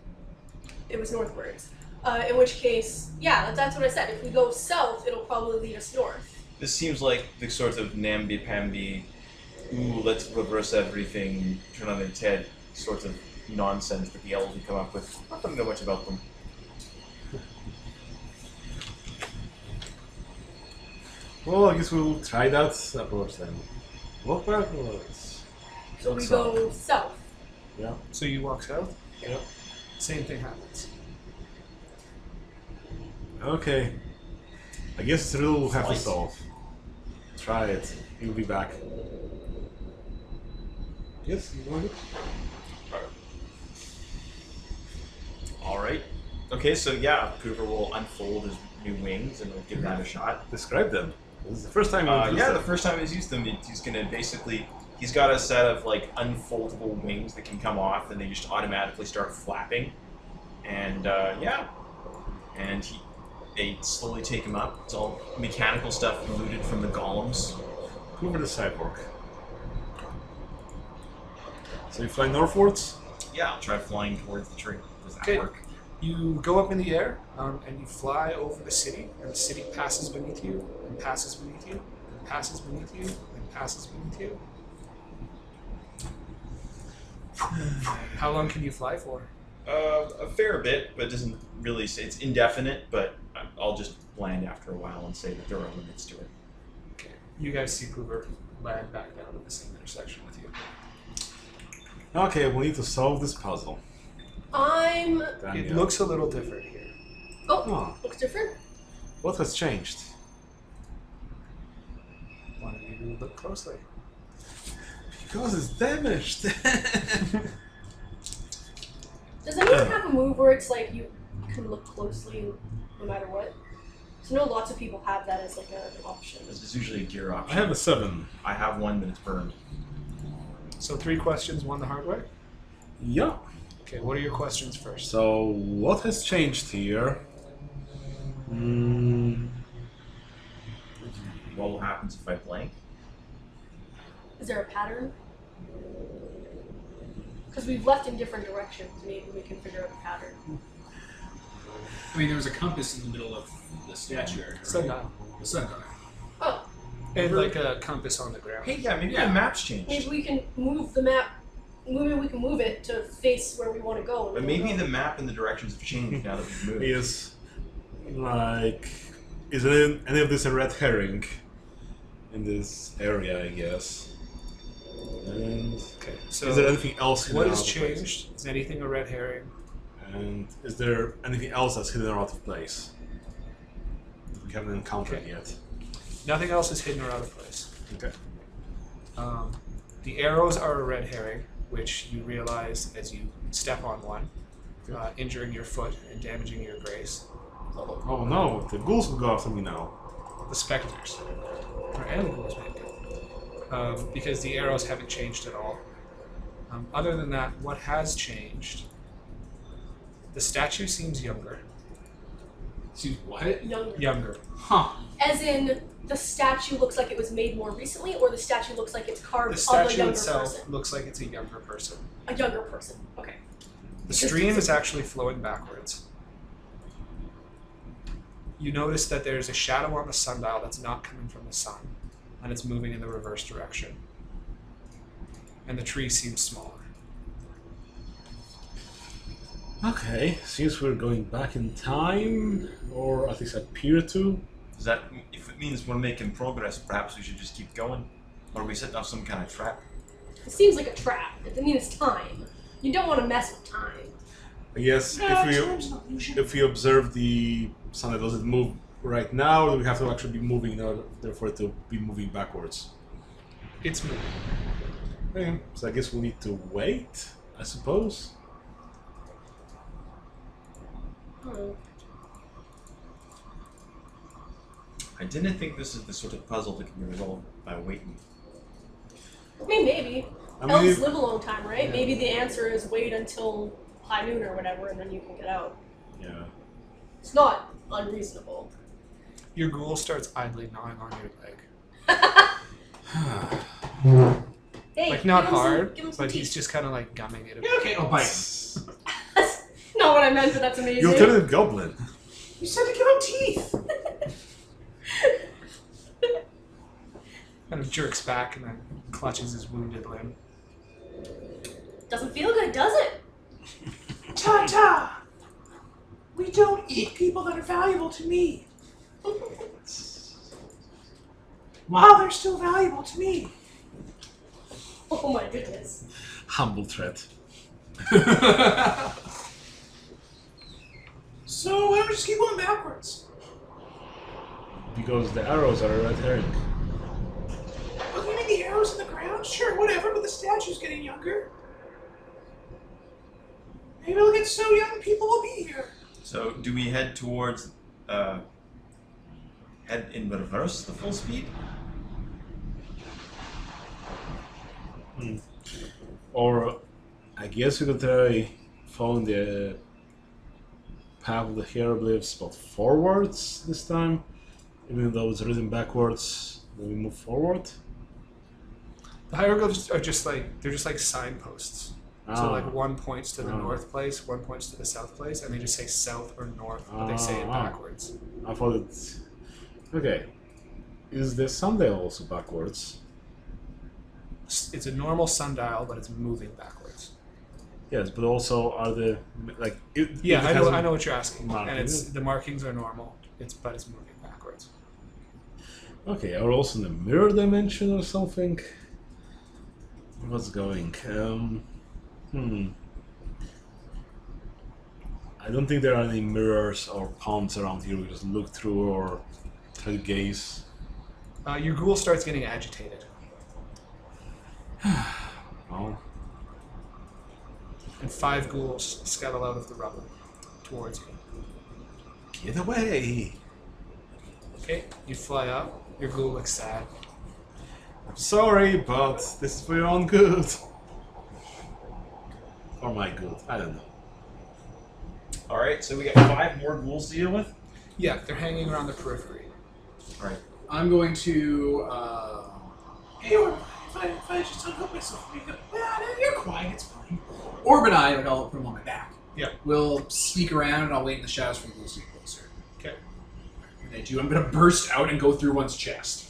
it was northwards. Uh, in which case, yeah, that's what I said. If we go south, it'll probably lead us north. This seems like the sort of namby-pamby, ooh, let's reverse everything, turn on its head sort of nonsense that the elves would come up with. I don't know much about them. Well, I guess we'll try that approach then. Walk backwards. So we South. go south. Yeah. So you walk south. Yeah. Same thing happens. Okay. I guess riddle we'll have to solve. Try it. He'll be back. Yes, you want it? All right. Okay, so yeah, Cooper will unfold his new wings and we'll give that a shot. Describe them. This is the first time Uh, yeah, used the first time he's used them, he's gonna basically he's got a set of like unfoldable wings that can come off, and they just automatically start flapping. and uh, yeah, and he, they slowly take him up. It's all mechanical stuff looted from the golems. Over the sidewalk. So you fly northwards? Yeah, I'll try flying towards the tree. Does that Okay. work? You go up in the air um, and you fly over the city, and the city passes beneath you, and passes beneath you, and passes beneath you, and passes beneath you. [sighs] How long can you fly for? Uh, a fair bit, but it doesn't really say it's indefinite. But I- I'll just land after a while and say that there are limits to it. Okay. You guys see Poover land back down at the same intersection with you. Okay, we need to solve this puzzle. I'm. It Daniel. looks a little different here. Oh, Oh, looks different. what has changed? One of you look closely. Because it's damaged. [laughs] Does anyone have a move where it's like you can look closely no matter what? So I know lots of people have that as like a, an option. This is usually a gear option. I option. have a seven. I have one, but it's burned. So three questions, one the hard way. Yeah. Okay, what are your questions first? So what has changed here? Mm, What will happen if I blank? Is there a pattern? Because we've left in different directions. Maybe we can figure out a pattern. I mean, there was a compass in the middle of the statue area. Right? Sundial. The sundial. Oh, And like a compass on the ground. Hey, yeah, maybe Yeah. the map's changed. maybe we can move the map. Maybe we can move it to face where we want to go. But maybe go. the map and the directions have changed now that we've moved. is like is any, any of this a red herring in this area? I guess. And Okay, so is there anything else? what has of place? changed? Is anything a red herring? And is there anything else that's hidden or out of place? We haven't encountered Okay. yet. Nothing else is hidden or out of place. Okay. Um, the arrows are a red herring, which you realize as you step on one, uh, injuring your foot and damaging your grace. Oh no, the ghouls will go after me now. The specters, or animals, maybe, um, because the arrows haven't changed at all. Um, other than that, what has changed? The statue seems younger. See what? younger. Younger. Huh. As in, the statue looks like it was made more recently, or the statue looks like it's carved The of a statue younger itself person. looks like it's a younger person. A younger person. Okay. The stream is actually flowing backwards. You notice that there's a shadow on the sundial that's not coming from the sun, and it's moving in the reverse direction. And the tree seems smaller. Okay, seems we're going back in time, or at least appear to. Does that, if it means we're making progress, perhaps we should just keep going? Or are we setting up some kind of trap? It seems like a trap. I mean, it's time. You don't want to mess with time. I guess No, if we time's an illusion. if we observe the sun, does it move right now, or do we have to actually be moving in order therefore it to be moving backwards? It's moving. Okay, so I guess we need to wait, I suppose. Hmm. I didn't think this is the sort of puzzle that can be resolved by waiting. I mean, maybe. I mean, Elves live a long time, right? Yeah. Maybe the answer is wait until high noon or whatever, and then you can get out. yeah. It's not unreasonable. Your ghoul starts idly gnawing on your leg. [sighs] Hey, Like, not give him some- hard, some but he's just kind of like gumming it a Yeah, okay, I'll bite. That's [laughs] not what I meant, but that's amazing. You'll turn into goblin. You said to give him teeth. Kind of jerks back and then clutches his wounded limb. Doesn't feel good, does it? Ta ta. We don't eat people that are valuable to me. [laughs] While they're still valuable to me. Oh my goodness. Humble threat. [laughs] So why don't we just keep going backwards? Because the arrows are a red herring. Well, you mean the arrows in the ground? Sure, whatever, but the statue's getting younger. Maybe it'll get so young people will be here. So, do we head towards, uh, head in reverse, the full speed? Or I guess we could try following the path of the hieroglyphs, but forwards this time, even though it's written backwards. When we move forward. The hieroglyphs are just like they're just like signposts. So Ah. like one points to the Ah. north place, one points to the south place, and they just say south or north, but they say it Ah. backwards. I thought it. Okay. Is the sundial also backwards? It's a normal sundial, but it's moving backwards. Yes, but also are the like? It, Yeah, it I know. I know what you're asking, and it's the markings are normal. It's but it's moving backwards. Okay, are also in the mirror dimension or something? What's going? Um, hmm. I don't think there are any mirrors or ponds around here we just look through or try to gaze. Uh, your ghoul starts getting agitated, [sighs] Oh, and five ghouls scuttle out of the rubble towards you. get away! Okay, you fly up. Your ghoul looks sad. I'm sorry, but this is for your own good. Or my good, I don't know. All right, so we got five more ghouls to deal with. Yeah, they're hanging around the periphery. All right. I'm going to. Uh, Hey, or if I, if I just unhook myself, you, yeah, you're quiet, it's fine. Orb and I, like, I'll put him on my back. Yeah. We'll sneak around and I'll wait in the shadows for the ghouls to get closer. Okay. And they do. I'm going to burst out and go through one's chest.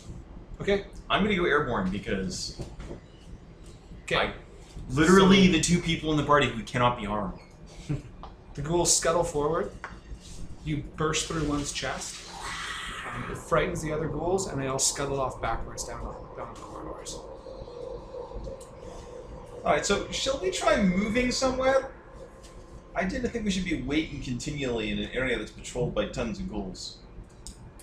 Okay. I'm gonna go airborne because Okay. I- literally the two people in the party who cannot be harmed. [laughs] The ghouls scuttle forward. You burst through one's chest. It frightens the other ghouls, and they all scuttle off backwards down, the, down the corridors. All right, so shall we try moving somewhere? I didn't think we should be waiting continually in an area that's patrolled by tons of ghouls.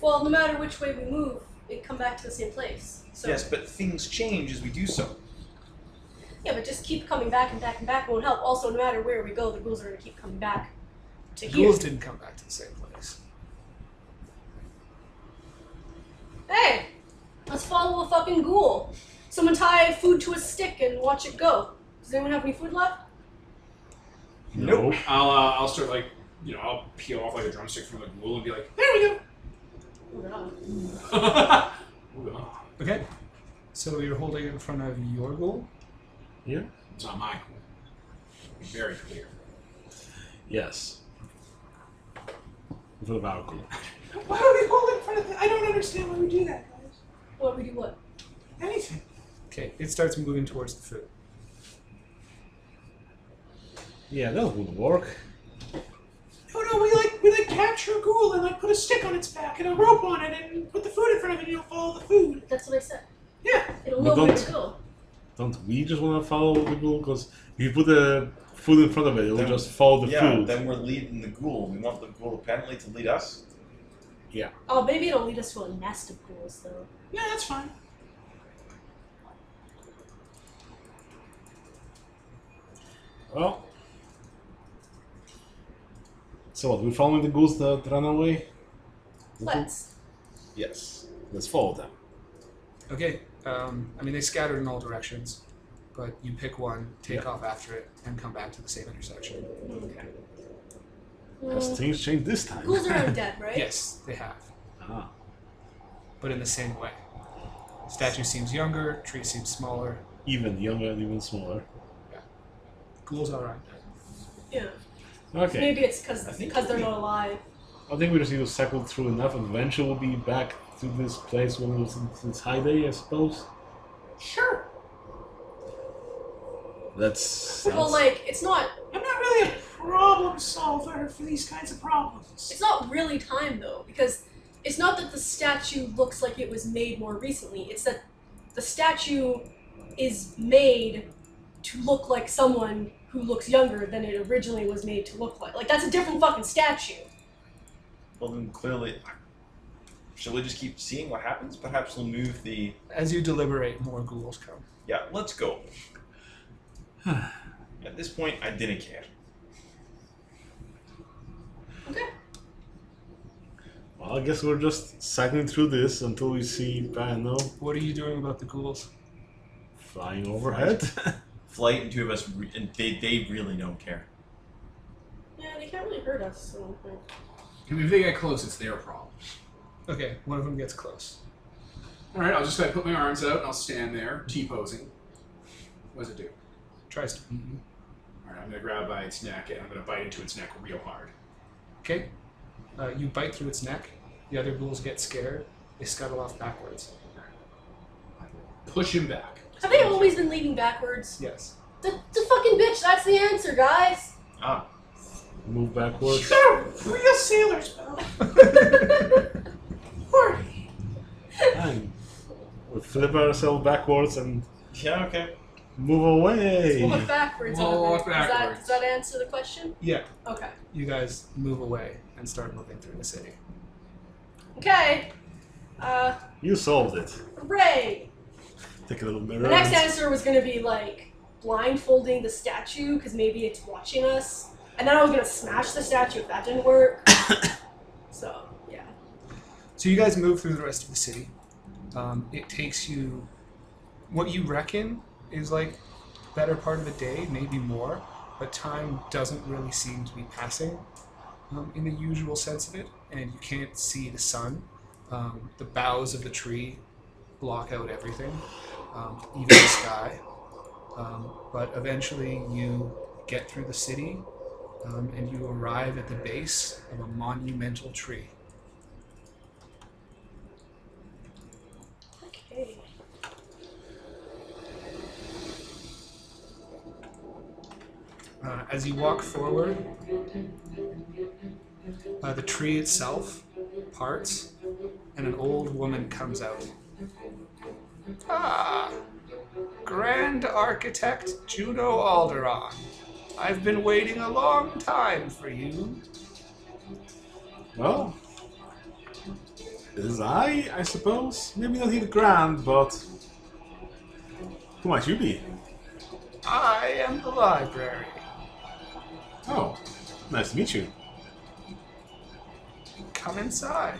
Well, no matter which way we move, it come back to the same place. So Yes, but things change as we do so. yeah, but just keep coming back and back and back won't help. Also, no matter where we go, the ghouls are gonna keep coming back to The here. ghouls didn't come back to the same place. Hey, let's follow a fucking ghoul. Someone tie food to a stick and watch it go. Does anyone have any food left? Nope. I'll, uh, I'll start, like, you know, I'll peel off, like, a drumstick from the ghoul and be like, There we go. Oh, God. Ooh, God. Okay. So you're holding it in front of your ghoul. Yeah? It's not my ghoul. Very clear. Yes. With our group. Why do we hold it in front of the... I don't understand why we do that, guys. What we do what? Anything. Okay. It starts moving towards the food. Yeah, that would work. No, no, we like we like capture a ghoul and like put a stick on its back and a rope on it and put the food in front of it and you'll follow the food. That's what I said. Yeah. It'll But know where don't- to go. Don't we just want to follow the ghoul? Because if you put the food in front of it, it'll Then- just follow the yeah, food. then we're leading the ghoul. We want the ghoul apparently to lead us. Oh, maybe it'll lead us to a nest of ghouls, though. Yeah, that's fine. Well. So what, we're following the ghouls that ran away? Let's. Yes. Let's follow them. Okay. Um, I mean, they scattered in all directions, but you pick one, take Yeah. off after it, and come back to the same intersection. Okay. Has things changed this time? ghouls are undead, [laughs] right? Yes, they have, ah. but in the same way. Statue seems younger, tree seems smaller. Even younger and even smaller. Yeah. Ghouls are undead. Yeah. Okay. Maybe it's because I think because they're we- not alive. I think we just need to cycle through enough and eventually we'll be back to this place when it's in its high day, I suppose. Sure. That's. Well, like it's not I'm not really a problem solver for these kinds of problems. it's not really time though because it's not that the statue looks like it was made more recently. It's that the statue is made to look like someone who looks younger than it originally was made to look like. Like that's a different fucking statue. Well, then clearly, shall we just keep seeing what happens? Perhaps we'll move the. As you deliberate, more ghouls come. Yeah, let's go. At this point, I didn't care. Okay. Well, I guess we're just cycling through this until we see, I don't know, What are you doing about the ghouls? flying overhead. [laughs] Flight and two of us, re- and they, they really don't care. Yeah, they can't really hurt us. I don't think. I mean, if they get close, it's their problem. Okay, one of them gets close. All right, I'll just like, put my arms out and I'll stand there, T posing. What does it do? Tries to beat you. All right, I'm gonna grab by its neck and I'm gonna bite into its neck real hard. Okay. Uh, you bite through its neck. The other ghouls get scared. They scuttle off backwards. Push him back. Have they always been leading backwards? Yes. The, the fucking bitch. That's the answer, guys. Ah, Move backwards. They're real sailors, Belle. [laughs] Horny. Fine. We flip ourselves backwards and yeah, okay. Move away. Walk backwards. We'll over. walk Does that, backwards. does that answer the question? Yeah. Okay. You guys move away and start moving through the city. Okay. Uh, You solved it. hooray! Take a little mirror. The next and- answer was gonna be like blindfolding the statue because maybe it's watching us, and then I was gonna smash the statue if that didn't work. [coughs] so yeah. So you guys move through the rest of the city. Um, it takes you what you reckon is like better part of a day, maybe more, but time doesn't really seem to be passing um, in the usual sense of it, and you can't see the sun. Um, the boughs of the tree block out everything, um, even the sky. Um, but eventually you get through the city um, and you arrive at the base of a monumental tree. Okay. Uh, as you walk forward, uh, the tree itself parts, and an old woman comes out. Ah, Grand Architect Juno Alderon. I've been waiting a long time for you. Well, is I, I suppose. Maybe not even grand, but who might you be? I am the library. Oh, nice to meet you. Come inside.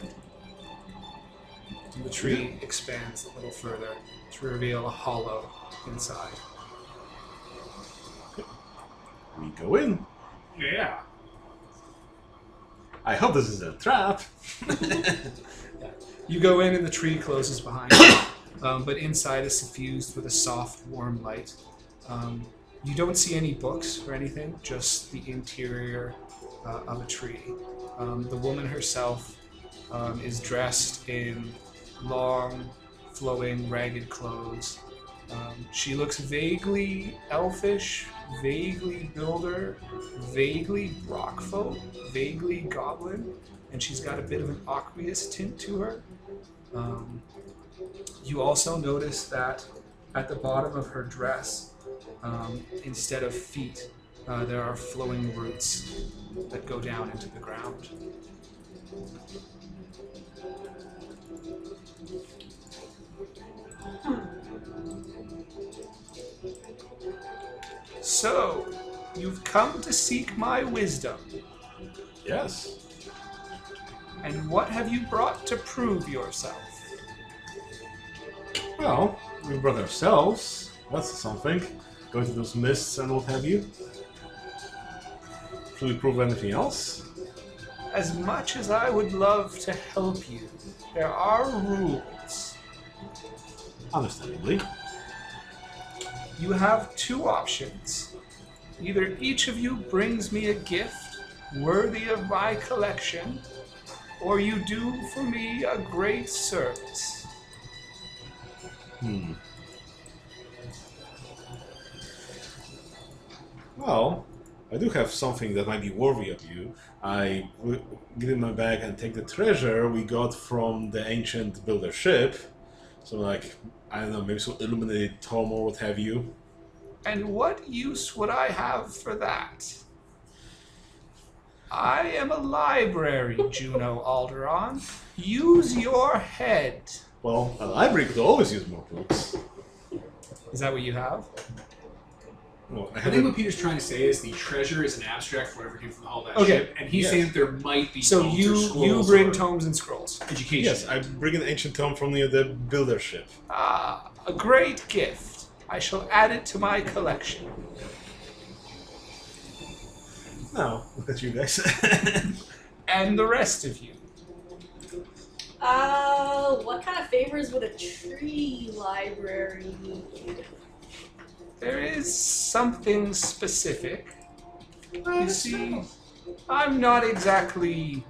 The tree expands a little further to reveal a hollow inside. We go in. Yeah. I hope this is a trap. [laughs] You go in and the tree closes behind you, [coughs] um, but inside is suffused with a soft, warm light. Um, you don't see any books or anything, just the interior uh, of a tree. Um, the woman herself um, is dressed in long, flowing, ragged clothes. Um, she looks vaguely elfish, vaguely builder, vaguely rockfolk, vaguely goblin, and she's got a bit of an aqueous tint to her. Um, you also notice that at the bottom of her dress, um, instead of feet, uh, there are flowing roots that go down into the ground. So, you've come to seek my wisdom. Yes. And what have you brought to prove yourself? Well, we brought ourselves. That's something. Go to those mists and what have you. Should we prove anything else? As much as I would love to help you, there are rules. Understandably. You have two options. Either each of you brings me a gift worthy of my collection, or you do for me a great service. Hmm. Well, I do have something that might be worthy of you. I get in my bag and take the treasure we got from the ancient builder ship. So, like, I don't know, maybe some illuminated tome or what have you. And what use would I have for that? I am a library, [laughs] Juno Alderon. Use your head. Well, a library could always use more books. Is that what you have? Well, I I think what Peter's trying to say is the treasure is an abstract for whatever came from all that Okay. ship, and he's Yes. saying that there might be So tomes or you you bring or tomes and scrolls. education. Yes, I bring an ancient tome from the, the builder ship. Ah, a great gift. I shall add it to my collection. No, look at you guys. [laughs] And the rest of you. Uh, what kind of favors would a tree library need? There is something specific. You see, I'm not exactly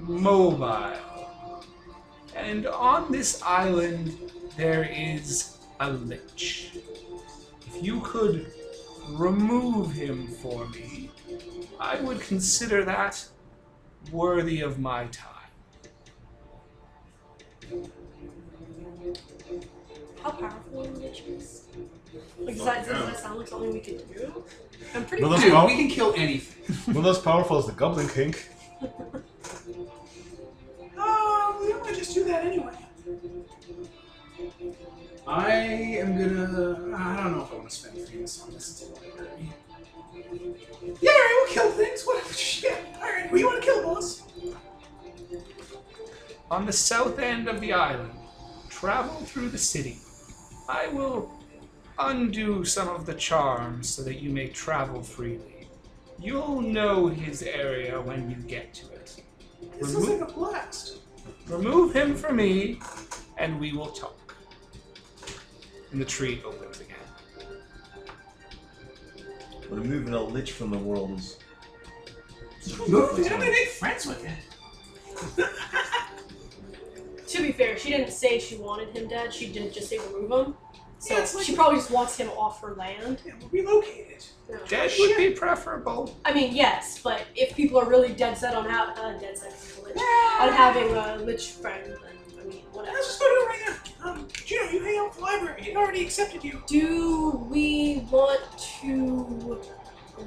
mobile. And on this island, there is a lich. If you could remove him for me, I would consider that worthy of my time. How powerful are witches? Like, does that, does that sound like something we could do? I'm pretty No, that's Dude, pow- we can kill anything. [laughs] Not as powerful as the Goblin King. [laughs] Uh, we might just do that anyway. I am gonna. I don't know if I want to spend famous on this library. Yeah, alright, we'll kill things. Whatever. [laughs] Shit. alright. we want to kill, boss? On the south end of the island, travel through the city. I will undo some of the charms so that you may travel freely. You'll know his area when you get to it. This sounds like a blast. Remove him from me, and we will talk. And the tree opens again. Removing a lich from the world is. Move it. I'm make friends with it. [laughs] To be fair, she didn't say she wanted him dead. She did just say remove him. So Yeah, like- she probably just wants him off her land. Yeah, we'll relocate it. Yeah. Dead would be preferable. I mean, yes, but if people are really dead set on ha- uh, dead set is a lich, on having a lich friend, then I mean, whatever. Let's just go do it right now. Um, Gino, you hang out with the library. It already accepted you. Do we want to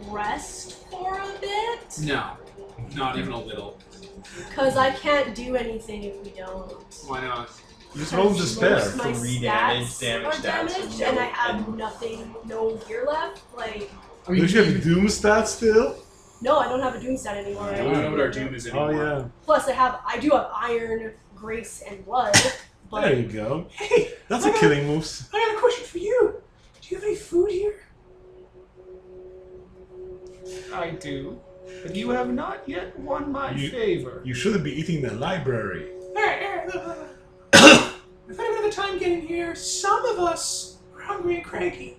rest for a bit? No, not even a little. Because I can't do anything if we don't. Why not? Just roll Because despair. most of my Three stats damage, damage are stats, damaged, and and I have nothing, no gear left. Like, I mean, Don't you have even- Doom stats still? no, I don't have a doom stat anymore. I don't know what our doom is Oh anymore. yeah. Plus, I have, I do have iron, grace, and blood. But There you go. Hey, That's I a got- killing moves. I got a question for you. Do you have any food here? I do. But you have not yet won my You- favor. You shouldn't be eating the library. We've had another time getting here. Some of us are hungry and cranky.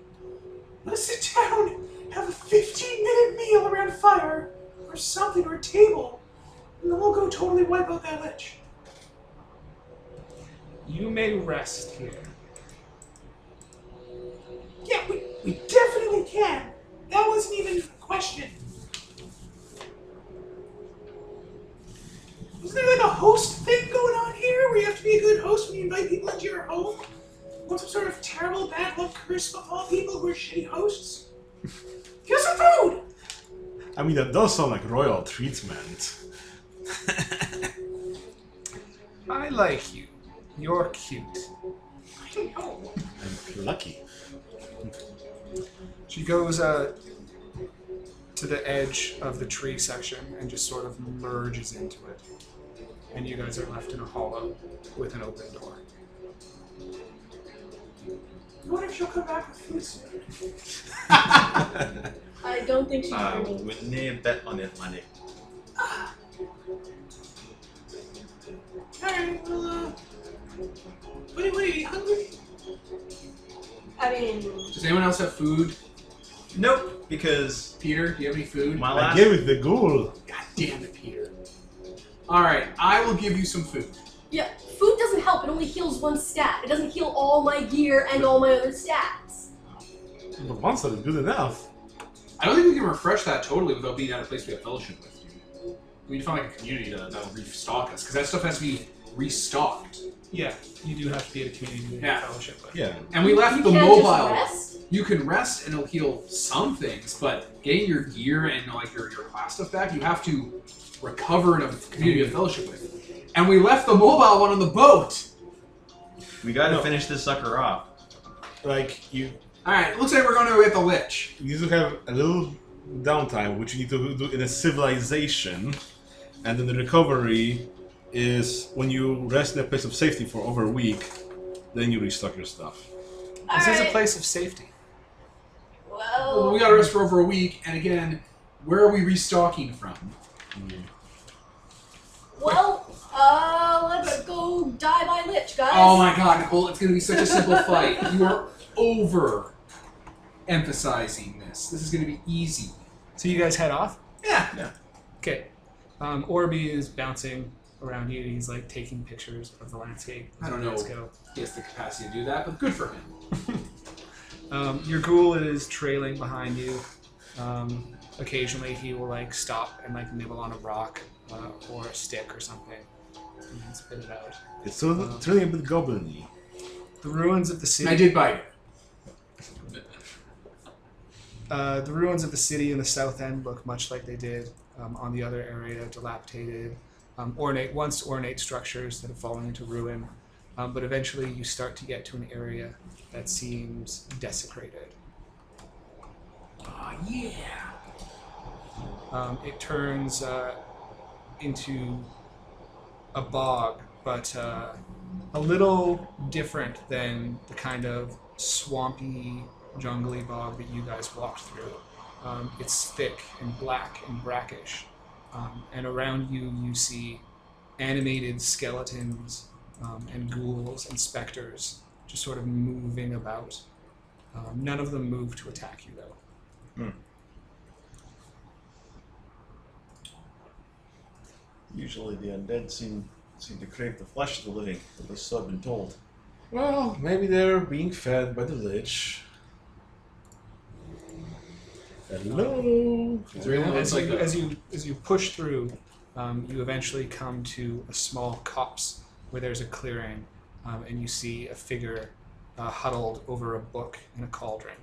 Let's sit down, have a 15 minute meal around a fire, or something, or a table, and then we'll go totally wipe out that lich. You may rest here. Yeah, we, we definitely can. That wasn't even a question. Isn't there like a host thing going on here where you have to be a good host when you invite people into your home? Want some sort of terrible bad luck curse of all people who are shitty hosts? Give us some food! I mean, that does sound like royal treatment. I like you. You're cute. I know. I'm lucky. She goes uh, to the edge of the tree section and just sort of merges into it. And you guys are left in a hollow with an open door. What if she'll come back with food soon? [laughs] I don't think she's I bringing. wouldn't a bet on it, money. Alright, well, uh. Wait, wait, you hungry? I mean, Does anyone else have food? Nope, because Peter, do you have any food? my I last. gave it the ghoul. God damn it, Peter. All right, I will give you some food. yeah, food doesn't help. It only heals one stat. It doesn't heal all my gear and all my other stats. The one star is good enough. I don't think we can refresh that totally without being at a place we have fellowship with. Dude. We need to find like a community to, that'll restock us because that stuff has to be restocked. Yeah, you do have to be at a community to Yeah. fellowship with. Yeah. And we left You the can't mobile. Just rest. You can rest and it'll heal some things, but getting your gear and like your, your class stuff back, you have to recover in a community of fellowship with. And we left the mobile one on the boat. We gotta No. finish this sucker off. Like you, All right, looks like we're going to go get the lich. you need to have a little downtime, which you need to do in a civilization, and then the recovery is when you rest in a place of safety for over a week. Then you restock your stuff. This is a Alright. place of safety. Well, Well, we got to rest for over a week, and again, Where are we restocking from? Well, uh, let's go die by lich, guys. Oh my god, Nicole, it's gonna be such a simple [laughs] fight. You are over emphasizing this. This is gonna be easy. So you guys head off. Yeah. Okay. Um, Orby is bouncing around you. He's like taking pictures of the landscape. I don't you guys know. Go. He has the capacity to do that, but good for him. [laughs] Um, your ghoul is trailing behind you. Um, occasionally, he will like stop and like nibble on a rock uh, or a stick or something, and then spit it out. It's still turning a bit goblin-y. The ruins of the city. I did bite it. Uh, the ruins of the city in the south end look much like they did um, on the other area, dilapidated, um, ornate, once ornate structures that have fallen into ruin. Um, but eventually, you start to get to an area that seems desecrated. Oh yeah. Um, it turns uh, into a bog, but uh, a little different than the kind of swampy, jungly bog that you guys walked through. Um, it's thick and black and brackish, um, and around you you see animated skeletons um, and ghouls and specters just sort of moving about. Um, none of them move to attack you, though. Usually the undead seem seem to crave the flesh of the living, at least so I've been told. Well, maybe they're being fed by the lich. Hello. Is there anyone as you, like as you as you push through, um, you eventually come to a small copse where there's a clearing, um, and you see a figure uh, huddled over a book in a cauldron.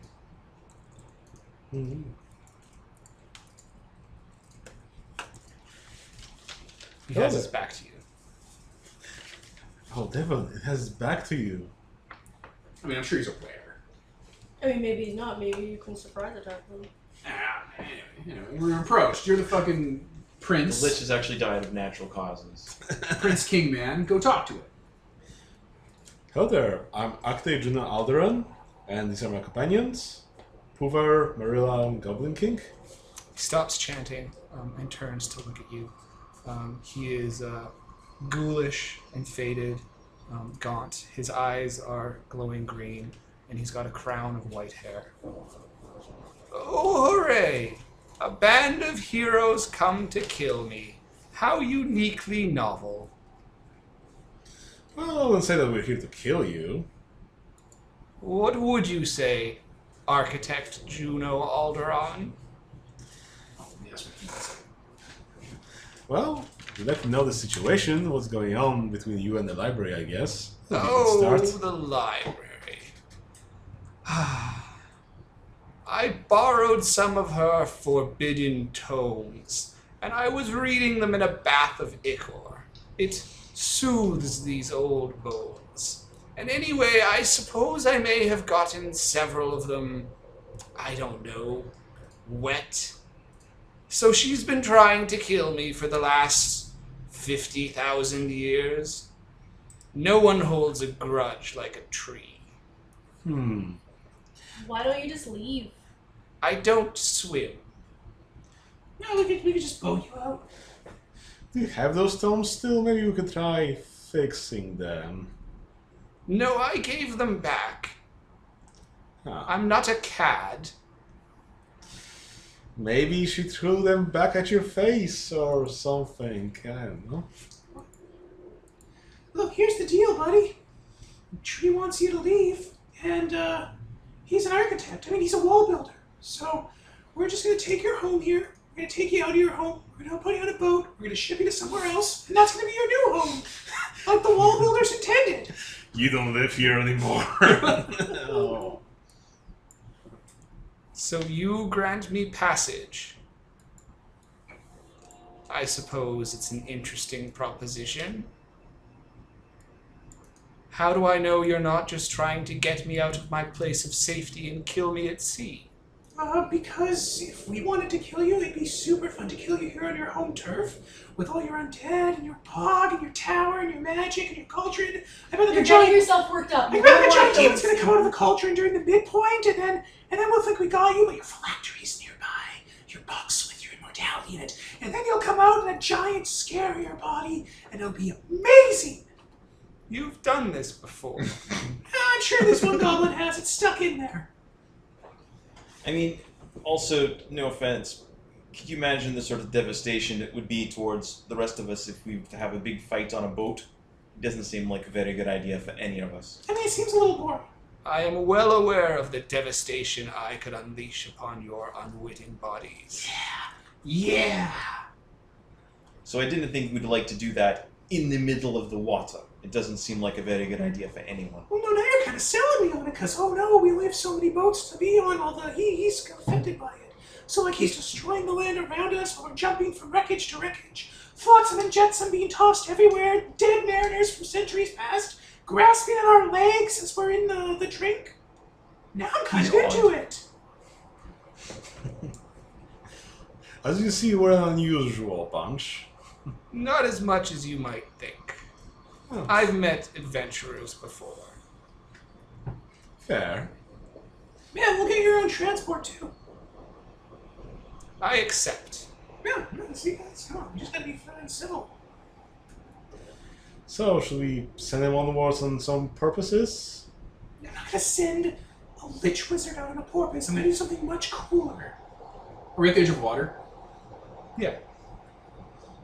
Mhm. He has Oh. his back to you. Oh, Devon, it has its back to you. I mean, I'm sure he's aware. I mean, maybe he's not. Maybe you can surprise attack him. Ah, anyway, you know, we're approached. You're the fucking The prince, lich has actually died of natural causes. [laughs] Prince Kingman, Go talk to it. Hello there, I'm Acte Juno Alderon, and these are my companions, Puvar, Marilla, and Goblin King. He stops chanting um, and turns to look at you. Um, he is uh, ghoulish and faded, um, gaunt. His eyes are glowing green, and he's got a crown of white hair. Oh, hooray! A band of heroes come to kill me. How uniquely novel. Well, I wouldn't say that we're here to kill you. What would you say, Architect Juno Alderon? Yes, what he said. Well, you'd like to know the situation, what's going on between you and the library, I guess. We can Oh, start. the library. [sighs] Ah. I borrowed some of her forbidden tomes, and I was reading them in a bath of ichor. It soothes these old bones. And anyway, I suppose I may have gotten several of them, I don't know, wet. So she's been trying to kill me for the last 50,000 years. No one holds a grudge like a tree. Hmm. Why don't you just leave? I don't swim. No, we could, we could just boat you out. Do you have those tomes still? Maybe we could try fixing them. No, I gave them back. Huh. I'm not a cad. Maybe she threw them back at your face or something. I don't know. Look, here's the deal, buddy. Tree wants you to leave, and uh, he's an architect. I mean, he's a wall builder. So we're just gonna take your home here. We're gonna take you out of your home. We're gonna put you on a boat. We're gonna ship you to somewhere else, and that's gonna be your new home, [laughs] like the wall builders intended. You don't live here anymore. [laughs] So you grant me passage. I suppose it's an interesting proposition. How do I know you're not just trying to get me out of my place of safety and kill me at sea? Uh, because if we wanted to kill you, it'd be super fun to kill you here on your home turf with all your undead and your pog and your tower and your magic and your cauldron. I bet like You're a getting giant, yourself worked up. I You bet don't like a giant demon's gonna come out of the cauldron during the midpoint, and then and then we'll think we got you, but your phylactery's nearby. Your box with your immortality in it, and then you'll come out in a giant, scarier body, and it'll be amazing. You've done this before. [laughs] I'm sure this one goblin has it stuck in there. I mean, also, no offense. Could you imagine the sort of devastation it would be towards the rest of us if we have a big fight on a boat? It doesn't seem like a very good idea for any of us. I mean, it seems a little boring. I am well aware of the devastation I could unleash upon your unwitting bodies. Yeah. Yeah. So I didn't think we'd like to do that in the middle of the water. It doesn't seem like a very good idea for anyone. Well, no, now you're kind of selling me on it, because, oh no, we only have so many boats to be on, although he, he's affected by it. So, like, he's destroying the land around us while we're jumping from wreckage to wreckage. Flotsam and jetsam being tossed everywhere, dead mariners from centuries past, grasping at our legs as we're in the, the drink. Now I'm kind of He's into it. [laughs] As you see, we're an unusual bunch. Not as much as you might think. Oh. I've met adventurers before. Fair. Yeah, we'll get your own transport too. I accept. Yeah, no, see, that's come on. Just gotta be fair and civil. So, should we send him onwards on some purposes? I'm not gonna send a lich wizard out on a porpoise. I'm gonna do something much cooler. Are we at the edge of water? Yeah.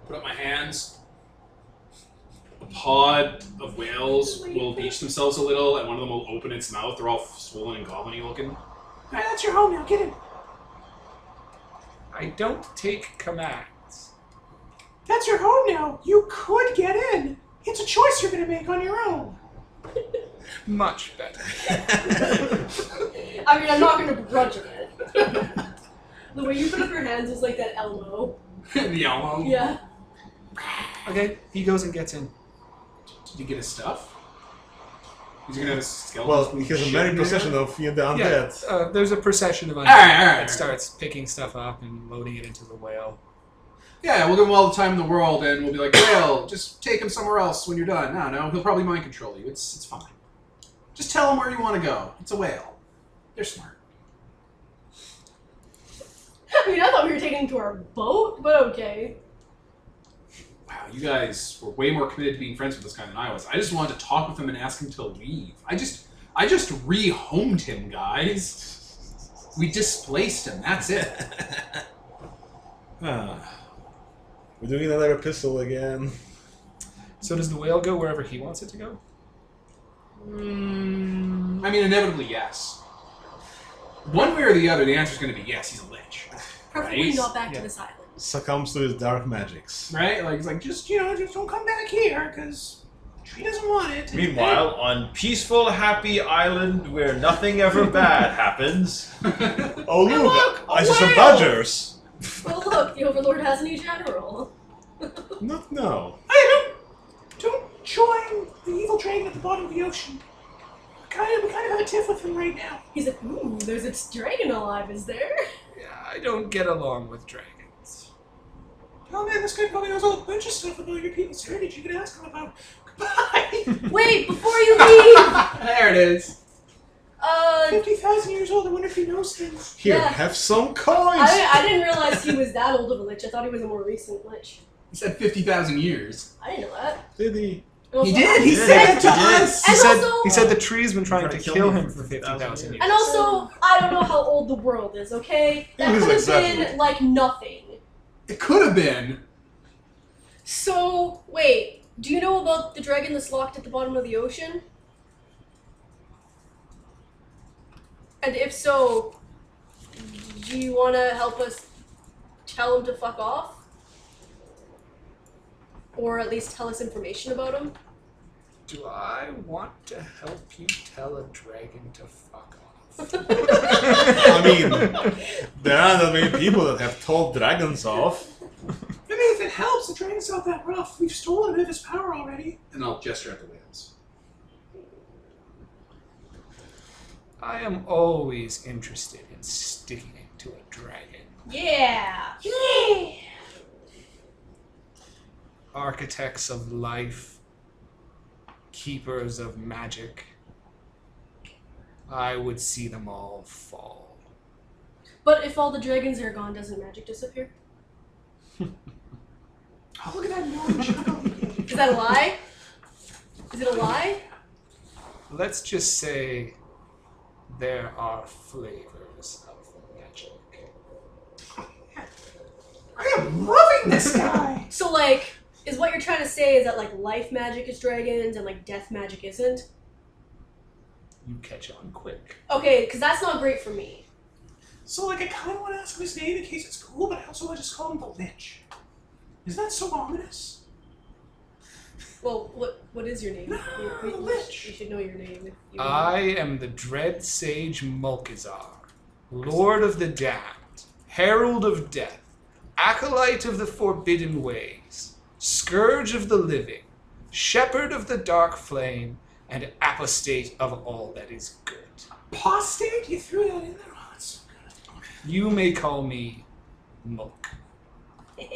Put up my hands. A pod of whales will beach themselves a little, and one of them will open its mouth. They're all swollen and goblin looking. Alright, that's your home now. Get in. I don't take commands. That's your home now. You could get in. It's a choice you're gonna make on your own. [laughs] Much better. [laughs] I mean, I'm not gonna begrudge it. the way you put up your hands is like that elbow. [laughs] the elbow? Yeah. Okay, he goes and gets in. Did you get his stuff? He's gonna have his skeleton. Well, he has a merry procession of the Yeah, uh, there's a procession of undead Alright, alright, that alright. starts picking stuff up and loading it into the whale. Yeah, we'll give him all the time in the world, and we'll be like, "Whale, just take him somewhere else when you're done." No, no, he'll probably mind control you. It's it's fine. Just tell him where you want to go. It's a whale. They're smart. [laughs] I mean, I thought we were taking him to our boat, but okay. Wow, you guys were way more committed to being friends with this guy than I was. I just wanted to talk with him and ask him to leave. I just I just rehomed him, guys. We displaced him. That's it. [laughs] Ah. We're doing another epistle again. So does the whale go wherever he wants it to go? Mm, I mean, inevitably, yes. One way or the other, the answer is going to be yes. He's a lich, Preferably Right? not back Yeah. to this island. Succumbs to his dark magics. right? Like, it's like just you know, just Don't come back here, because she doesn't want it. Meanwhile, on peaceful, happy island where nothing ever [laughs] bad happens, [laughs] Oh look! look, a I oh, see some badgers! Well, look, the Overlord has a new general. [laughs] Not no. I don't, don't join the evil dragon at the bottom of the ocean. We kind of, we kind of have a tiff with him right now. He's like, ooh, there's a dragon alive, is there? Yeah, I don't get along with dragons. Oh man, this guy probably knows a whole bunch of stuff about your people's heritage. You could ask him about. Goodbye. [laughs] Wait, before you [laughs] leave, there it is. uh, Fifty thousand years old. I wonder if he knows things. Here, Yeah. have some coins! I, I didn't realize he was that old of a lich. I thought he was a more recent lich. He said fifty thousand years. I didn't know that. Did he? And He did. He Yeah, said he it to us. He said also- he said the tree's been trying Trying to to kill kill him him for for 50,000 thousand years. years. And also, I don't know how old the world is, okay? That It could have exaggerated. been like nothing. It could have been. So, wait, do you know about the dragon that's locked at the bottom of the ocean? And if so, do you want to help us tell him to fuck off? Or at least tell us information about him? Do I want to help you tell a dragon to fuck off? I mean, there aren't that many people that have told dragons off. I mean, if it helps, the dragon's not that rough. We've stolen a bit of his power already. And I'll gesture at the whales. I am always interested in sticking it to a dragon. Yeah! Yeah! Architects of life, keepers of magic. I would see them all fall. But if all the dragons are gone, doesn't magic disappear? [laughs] Oh, look at that gnome. [laughs] Is that a lie? Is it a lie? Let's just say there are flavors of magic. I am loving this guy. [laughs] So like, is what you're trying to say is that like life magic is dragons and like death magic isn't? You catch on quick. Okay, because that's not great for me. So, like, I kind of want to ask him his name in case it's cool, but I also want to just call him the Lich. Is that so ominous? Well, what what is your name? No, You, you- you Lich. sh- you should know your name. If you I am the dread sage Mulkazar, Lord of the Damned, Herald of Death, Acolyte of the Forbidden Ways, Scourge of the Living, Shepherd of the Dark Flame, and Apostate of all that is good. Apostate? You threw that in there? Oh, that's so good. You may call me Mulk. [laughs]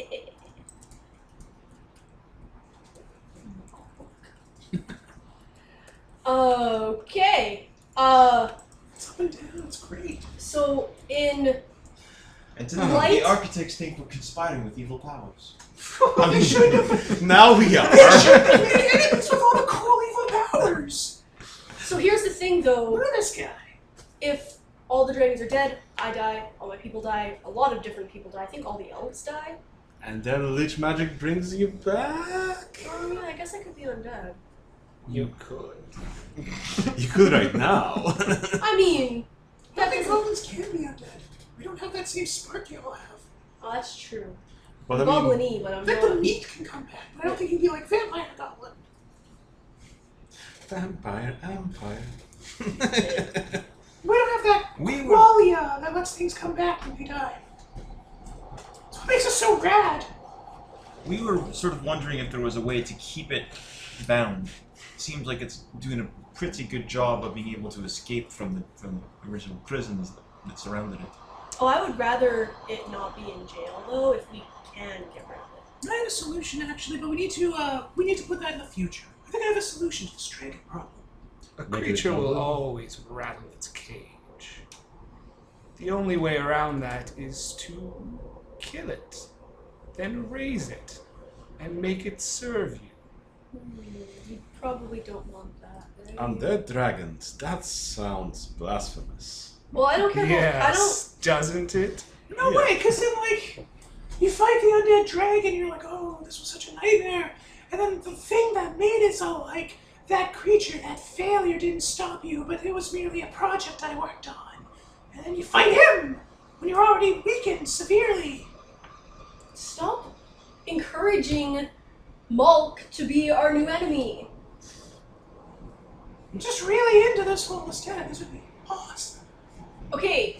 Okay. Uh, It's up and down. It's great. so in And to Light? the architects think we're conspiring with evil powers. They should have. Now we are. They should have made enemies with all the cool evil powers. so here's the thing though. Look at this guy. If all the dragons are dead, I die, all my people die, a lot of different people die. I think all the elves die. And then lich magic brings you back. Oh yeah, I guess I could be undead. You could. You could right now. [laughs] I mean, I that think doesn't. goblins can be undead. We don't have that same spark you all have. Oh, that's true. But I mean, Goblin-y, but I'm I the not. meat can come back, but I don't think he'd be like vampire goblin. vampire empire. We don't have that [laughs] We were qualia that lets things come back when they die. That's what makes us so rad. we were sort of wondering if there was a way to keep it bound. Seems like it's doing a pretty good job of being able to escape from the from the original prisons that surrounded it. Oh, I would rather it not be in jail though, if we can get rid of it. I have a solution actually, but we need to uh we need to put that in the future. I think I have a solution to this dragon problem. A Make it creature will go. always rattle its cage. The only way around that is to kill it, then raise it, and make it serve you. Hmm, you probably don't want that, right? Undead dragons. That sounds blasphemous. well, I don't care. About, I don't. Yes, doesn't it? No Yeah. way, because then like you fight the undead dragon, you're like, oh, this was such a nightmare. And then the thing that made it so like that creature, that failure didn't stop you, but it was merely a project I worked on. And then you fight him when you're already weakened severely. Stop encouraging Mulk to be our new enemy. I'm just really into this whole aesthetic. This would be awesome. Okay.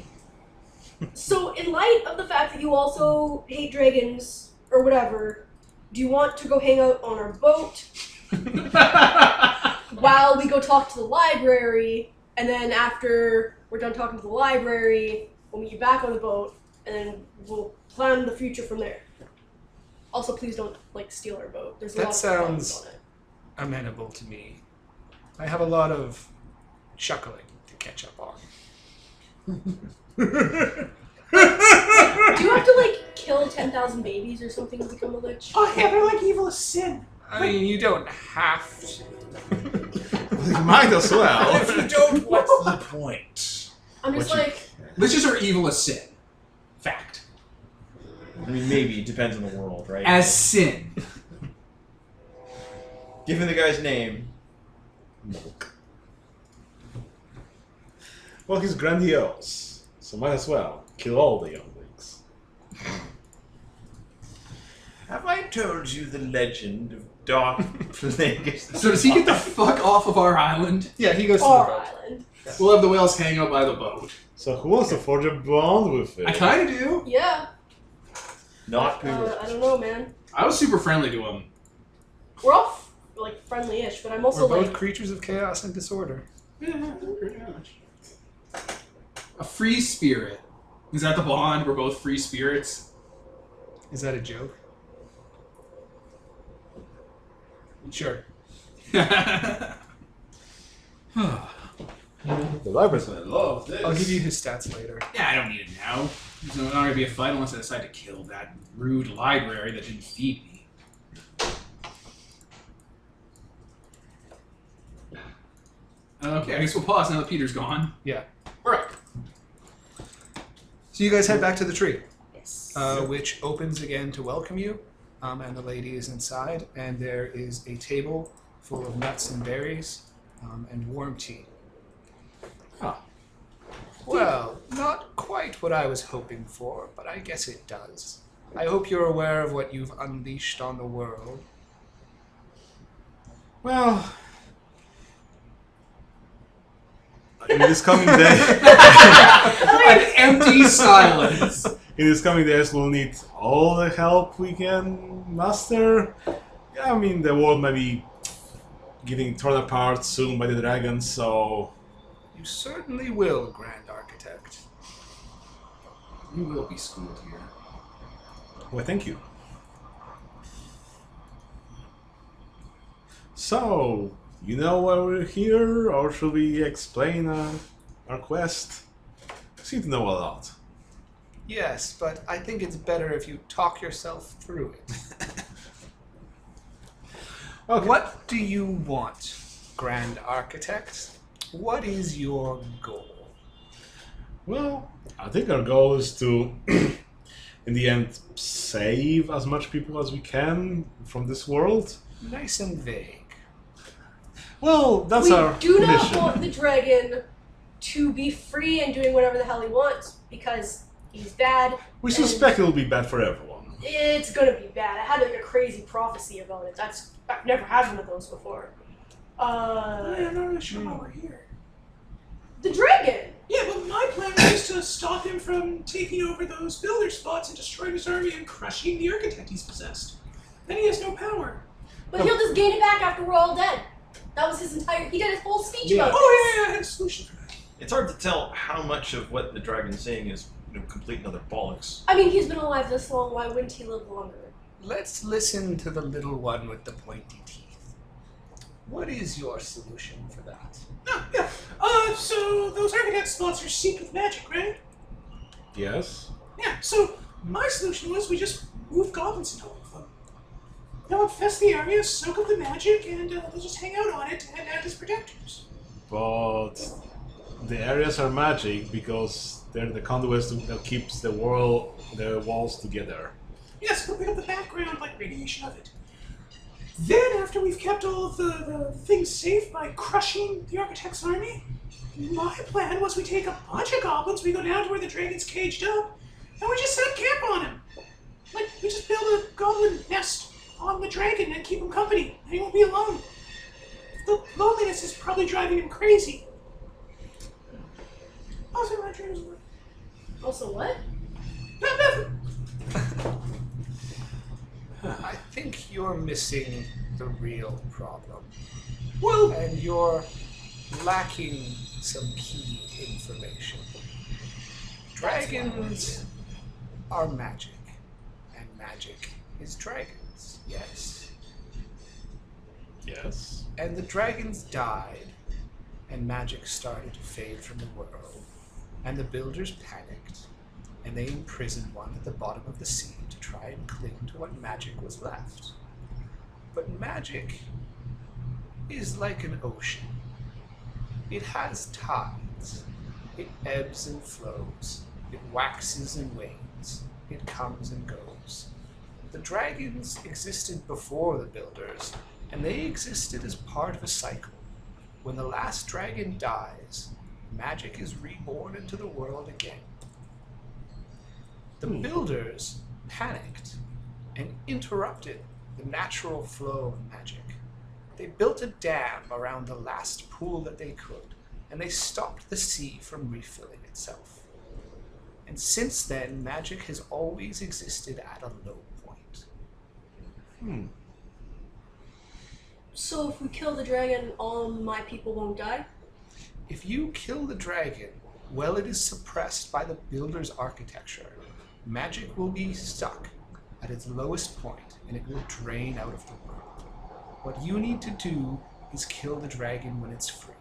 So, in light of the fact that you also hate dragons or whatever, do you want to go hang out on our boat [laughs] while we go talk to the library? And then after we're done talking to the library, we'll meet you back on the boat, and then we'll plan the future from there. Also, please don't like steal our boat. There's a That lot of problems sounds- on it. Amenable to me. I have a lot of chuckling to catch up on. [laughs] Do you have to like kill ten thousand babies or something to become a lich? Oh yeah, they're like evil as sin. I mean, you don't have to. you might as well. if you don't, what's the point? I'm just What you- like, Liches are evil as sin. Fact. I mean, maybe it depends on the world, right? As sin. given the guy's name, Well, he's grandiose, so might as well kill all the younglings. have I told you the legend of Darth [laughs] Plagueis? So does he get the fuck off of our island? Yeah, he goes to our the boat. island. We'll have the whales hang out by the boat. So who wants to forge a bond with it? I kind of do. Yeah. Not Uh, I don't know, man. I was super friendly to him. We're all f- like friendly-ish, but I'm also We're both like, creatures of chaos and disorder. Yeah, pretty much. A free spirit. Is that the bond? We're both free spirits. Is that a joke? Sure. [laughs] The library's gonna love this. I'll give you his stats later. Yeah, I don't need it now. There's not going to be a fight unless I decide to kill that rude library that didn't feed me. Okay, I guess we'll pause now that Peter's gone. Yeah. Alright. So you guys head back to the tree, Yes. uh, which opens again to welcome you. Um, and the lady is inside, and there is a table full of nuts and berries um, and warm tea. Ah. Well, not quite what I was hoping for, but I guess it does. I hope you're aware of what you've unleashed on the world. Well, in this coming day, [laughs] An empty silence. in this coming days, we'll need all the help we can muster. Yeah, I mean, the world may be getting torn apart soon by the dragons, so You certainly will, Grand Architect. You will be schooled here. well, thank you. So, you know why we're here, or should we explain uh, our quest? You seem to know a lot. Yes, but I think it's better if you talk yourself through it. [laughs] Okay. What do you want, Grand Architect? What is your goal? Well, I think our goal is to, [clears throat] in the end, save as much people as we can from this world. Nice and vague. Well, that's we our do not mission. want the dragon to be free and doing whatever the hell he wants because he's bad. We suspect it'll be bad for everyone. It's gonna be bad. I had like a crazy prophecy about it. That's I've never had one of those before. Uh, I'm not really sure why we're here. the dragon. Yeah, but my plan was to stop him from taking over those builder spots and destroying his army and crushing the architect he's possessed. Then he has no power. But he'll just gain it back after we're all dead. That was his entire. He did his whole speech Yeah. about Oh yeah, yeah, I had a solution for that. It's hard to tell how much of what the dragon's saying is you know, complete and other bollocks. I mean, he's been alive this long. Why wouldn't he live longer? Let's listen to the little one with the pointy teeth. What is your solution for that? Oh, yeah. Uh, so those architect spots are seeped with magic, right? Yes. Yeah, so my solution was we just move goblins into them. They'll infest the area, soak up the magic, and uh, they'll just hang out on it and act as protectors. But the areas are magic because they're the conduits that keeps the world, the walls together. Yes, but pick up the background, like radiation of it. Then, after we've kept all of the, the things safe by crushing the Architect's army, my plan was we take a bunch of goblins, we go down to where the dragon's caged up, and we just set up camp on him. Like, we just build a goblin nest on the dragon and keep him company, and he won't be alone. The loneliness is probably driving him crazy. Also, my dreams were. Also, what? No, nothing. I think you're missing the real problem. Well, And you're lacking some key information. Dragons are magic, and magic is dragons, yes. Yes. And the dragons died, and magic started to fade from the world. And the builders panicked, and they imprisoned one at the bottom of the sea to try and cling to what magic was left. But magic is like an ocean. It has tides. It ebbs and flows. It waxes and wanes. It comes and goes. The dragons existed before the builders, and they existed as part of a cycle. When the last dragon dies, magic is reborn into the world again. The hmm. builders panicked and interrupted the natural flow of magic. They built a dam around the last pool that they could, and they stopped the sea from refilling itself. And since then, magic has always existed at a low. Hmm. So if we kill the dragon, all my people won't die? If you kill the dragon, while it is suppressed by the builder's architecture, magic will be stuck at its lowest point and it will drain out of the world. What you need to do is kill the dragon when it's free.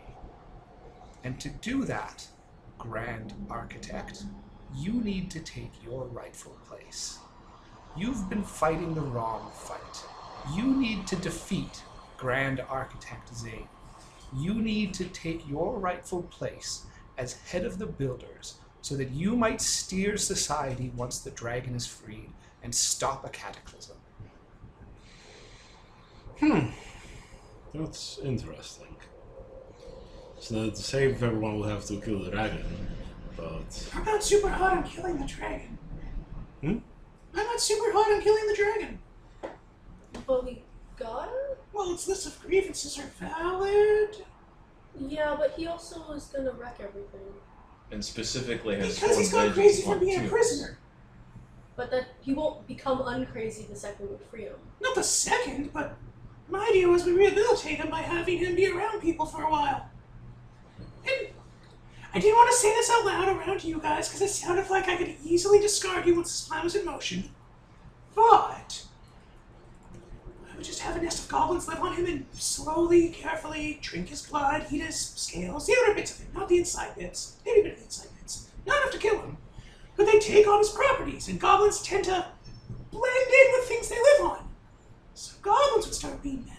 And to do that, Grand Architect, You need to take your rightful place. You've been fighting the wrong fight. You need to defeat Grand Architect Zane. You need to take your rightful place as head of the builders so that you might steer society once the dragon is freed and stop a cataclysm. Hmm. That's interesting. So to save everyone, we'll have to kill the dragon. But I'm not super hot on killing the dragon. Hmm? I'm not super hot on killing the dragon. But we got him? Well, its list of grievances are valid. Yeah, but he also is gonna wreck everything. And specifically has Because he's sworn gone crazy vengeance from upon being a prisoner. But that he won't become uncrazy the second we free him. Not the second, but my idea was we rehabilitate him by having him be around people for a while. And I didn't want to say this out loud around you guys because it sounded like I could easily discard you once this plan was in motion. But I would just have a nest of goblins live on him and slowly, carefully drink his blood, eat his scales, the outer bits of him, not the inside bits. Maybe a bit of the inside bits. Not enough to kill him. But they take on his properties, and goblins tend to blend in with things they live on. So goblins would start being magic.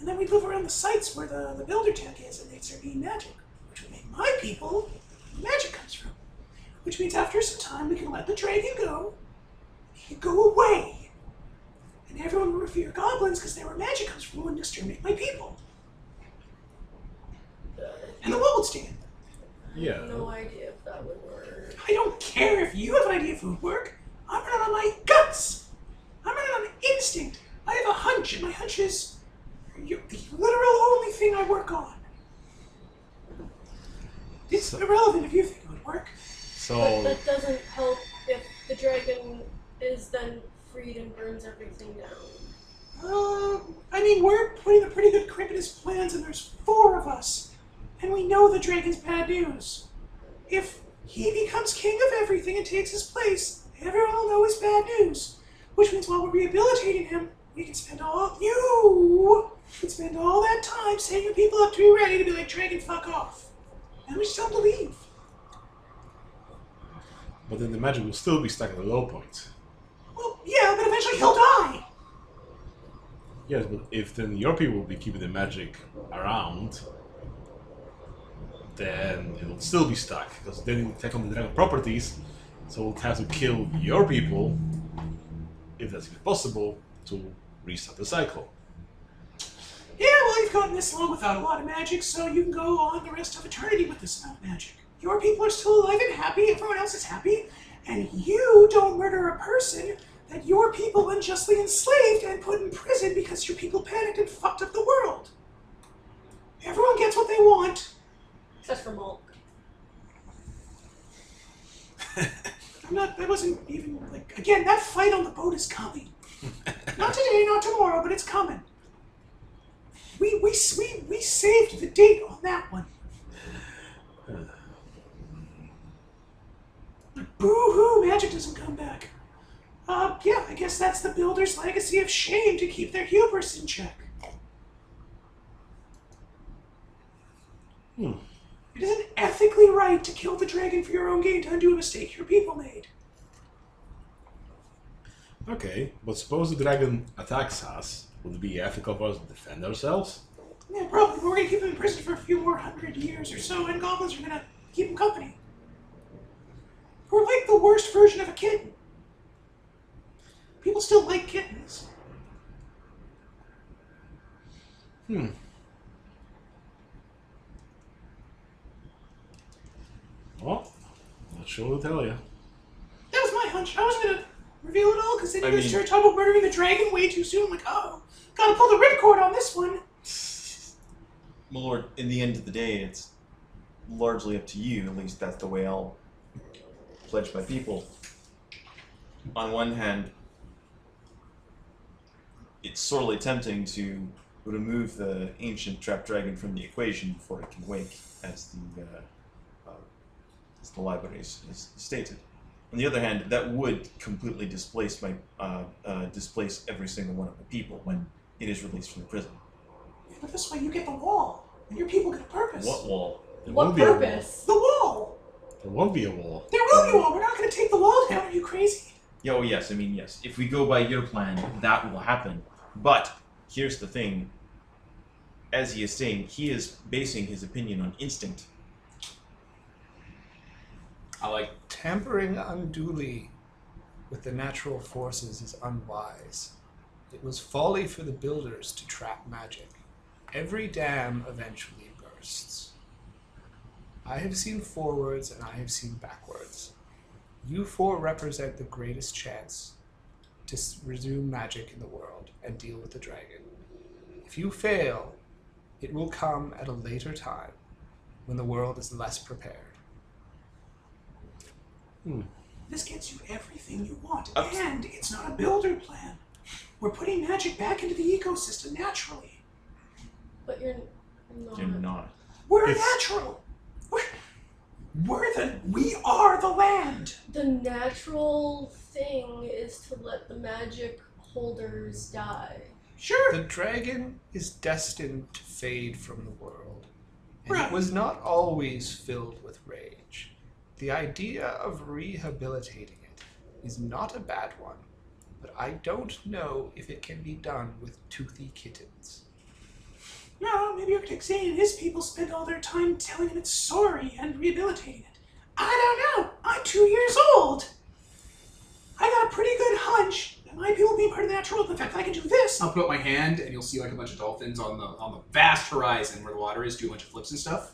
And then we'd live around the sites where the, the builder tech is, and they'd start being magic. Which would make my people where magic comes from. Which means after some time we can let the dragon go. He could go away. And everyone would revere goblins because they were magic comes from and exterminate my people. And the wall would stand. yeah, No idea if that would work. I don't care if you have an idea if it would work. I'm running on my guts. I'm running on instinct. I have a hunch, and my hunch is you- the literal only thing I work on. It's irrelevant if you think it would work. But so that doesn't help if the dragon is then freed and burns everything down. Um, I mean, we're putting a pretty good grip in his plans, and there's four of us, and we know the dragon's bad news. If he becomes king of everything and takes his place, everyone will know his bad news. Which means while we're rehabilitating him, we can spend all you can spend all that time setting your people up to be ready to be like dragon, fuck off, and we still tell him to leave. but then the magic will still be stuck at the low point. Well, yeah, but eventually he'll die. Yes, but if then your people will be keeping the magic around, then it will still be stuck because then it will take on the dragon properties. So we'll have to kill your people, if that's even possible, to restart the cycle. Yeah, well, you've gotten this long without a lot of magic, so you can go on the rest of eternity with this amount of magic. Your people are still alive and happy, everyone else is happy, and you don't murder a person that your people unjustly enslaved and put in prison because your people panicked and fucked up the world. Everyone gets what they want. Except for Mulk. [laughs] I'm not, that wasn't even, like, again, that fight on the boat is coming. [laughs] not today, not tomorrow, but it's coming. We, we, we, we saved the date on that one. Boo hoo, magic doesn't come back. Uh, yeah, I guess that's the builder's legacy of shame to keep their hubris in check. Hmm. It isn't ethically right to kill the dragon for your own gain to undo a mistake your people made. Okay, but suppose the dragon attacks us. Would it be ethical for us to defend ourselves? Yeah, probably. We're gonna keep him in prison for a few more hundred years or so, and goblins are gonna keep him company. We're like the worst version of a kitten. People still like kittens. Hmm. Well, not sure what to tell you. That was my hunch. I wasn't gonna reveal it all because then I you're gonna mean- start talking about murdering the dragon way too soon. Like, oh, gotta pull the ripcord on this one. Well, Lord, in the end of the day, it's largely up to you. At least that's the way I'll pledge my people. On one hand, it's sorely tempting to remove the ancient trap dragon from the equation before it can wake, as the uh, uh, as the library is, is stated. On the other hand, that would completely displace my uh, uh, displace every single one of the people when it is released from the prison. But this way you get the wall, and your people get a purpose. What wall? There What will be a wall. purpose? The wall! There won't be a wall. There will be a wall. We're not going to take the wall down. Are you crazy? Yeah, oh yes, I mean yes. If we go by your plan, that will happen. But here's the thing. As he is saying, he is basing his opinion on instinct. I like. Tampering unduly with the natural forces is unwise. It was folly for the builders to trap magic. Every dam eventually bursts. I have seen forwards and I have seen backwards. You four represent the greatest chance to resume magic in the world and deal with the dragon. If you fail, it will come at a later time when the world is less prepared. Hmm. This gets you everything you want, Ups- and it's not a builder plan. We're putting magic back into the ecosystem naturally. But you're not. You're not. We're It's- natural. We're, we're the. We are the land. The natural thing is to let the magic holders die. Sure. The dragon is destined to fade from the world, and Right. it was not always filled with rage. The idea of rehabilitating it is not a bad one, but I don't know if it can be done with toothy kittens. No, maybe Architect Zane and his people spend all their time telling him it's sorry and rehabilitating it. I don't know. I'm two years old. I got a pretty good hunch that my people being part of the natural world, the fact that I can do this. I'll put up my hand, and you'll see like a bunch of dolphins on the on the vast horizon where the water is, do a bunch of flips and stuff.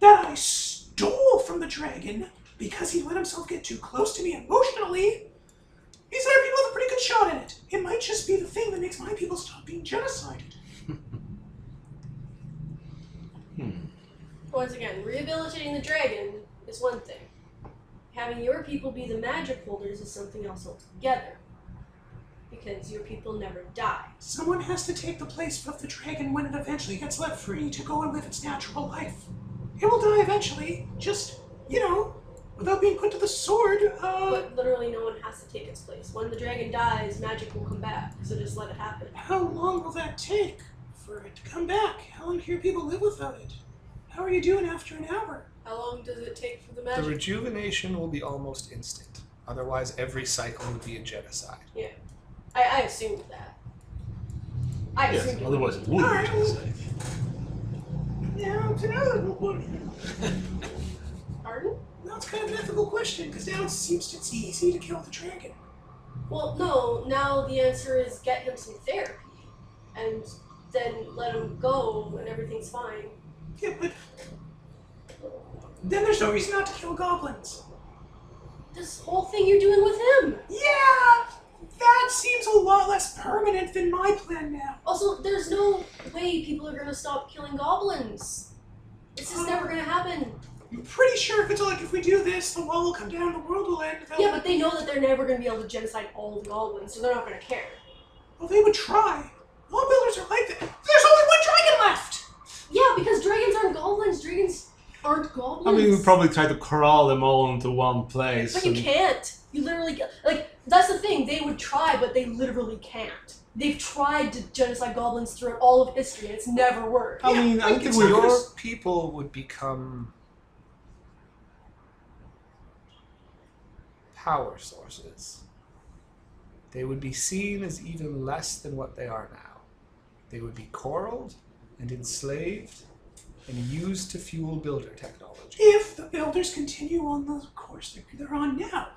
that I stole from the dragon because he let himself get too close to me emotionally. These other people have a pretty good shot at it. It might just be the thing that makes my people stop being genocided. [laughs] Hmm. Once again, rehabilitating the dragon is one thing. Having your people be the magic holders is something else altogether. Because your people never die. Someone has to take the place of the dragon when it eventually gets let free to go and live its natural life. It will die eventually, just, you know, without being put to the sword. Uh, But literally no one has to take its place. When the dragon dies, magic will come back. So just let it happen. how long will that take for it to come back? How long can people live without it? How are you doing after an hour? How long does it take for the magic? The rejuvenation will be almost instant. Otherwise, every cycle would be a genocide. I, I assumed that. I Yes, assumed it otherwise it would be Alright. genocide. Now, to another Pardon? Now it's kind of an ethical question, because now it seems to, it's easy to kill the dragon. Well, no. Now the answer is get him some therapy, and then let him go, and everything's fine. Yeah, but then there's no reason not to kill goblins. This whole thing you're doing with him. Yeah, that seems a lot less permanent than my plan now. Also, there's no way people are gonna stop killing goblins. This is um, never gonna happen. I'm pretty sure if it's like if we do this, the wall will come down, the world will end. Yeah, but they know that they're never gonna be able to genocide all the goblins, so they're not gonna care. well, they would try. Wall builders are like that. There's only one dragon left. Yeah, because dragons aren't goblins. Dragons aren't goblins. I mean, we probably try to corral them all into one place. But you can't. You literally ca- like that's the thing. They would try, but they literally can't. They've tried to genocide goblins throughout all of history, and it's never worked. I Yeah, mean, I think it's we. Your gonna- people would become power sources. They would be seen as even less than what they are now. They would be corralled and enslaved and used to fuel builder technology. If the builders continue on the course they're, they're on now.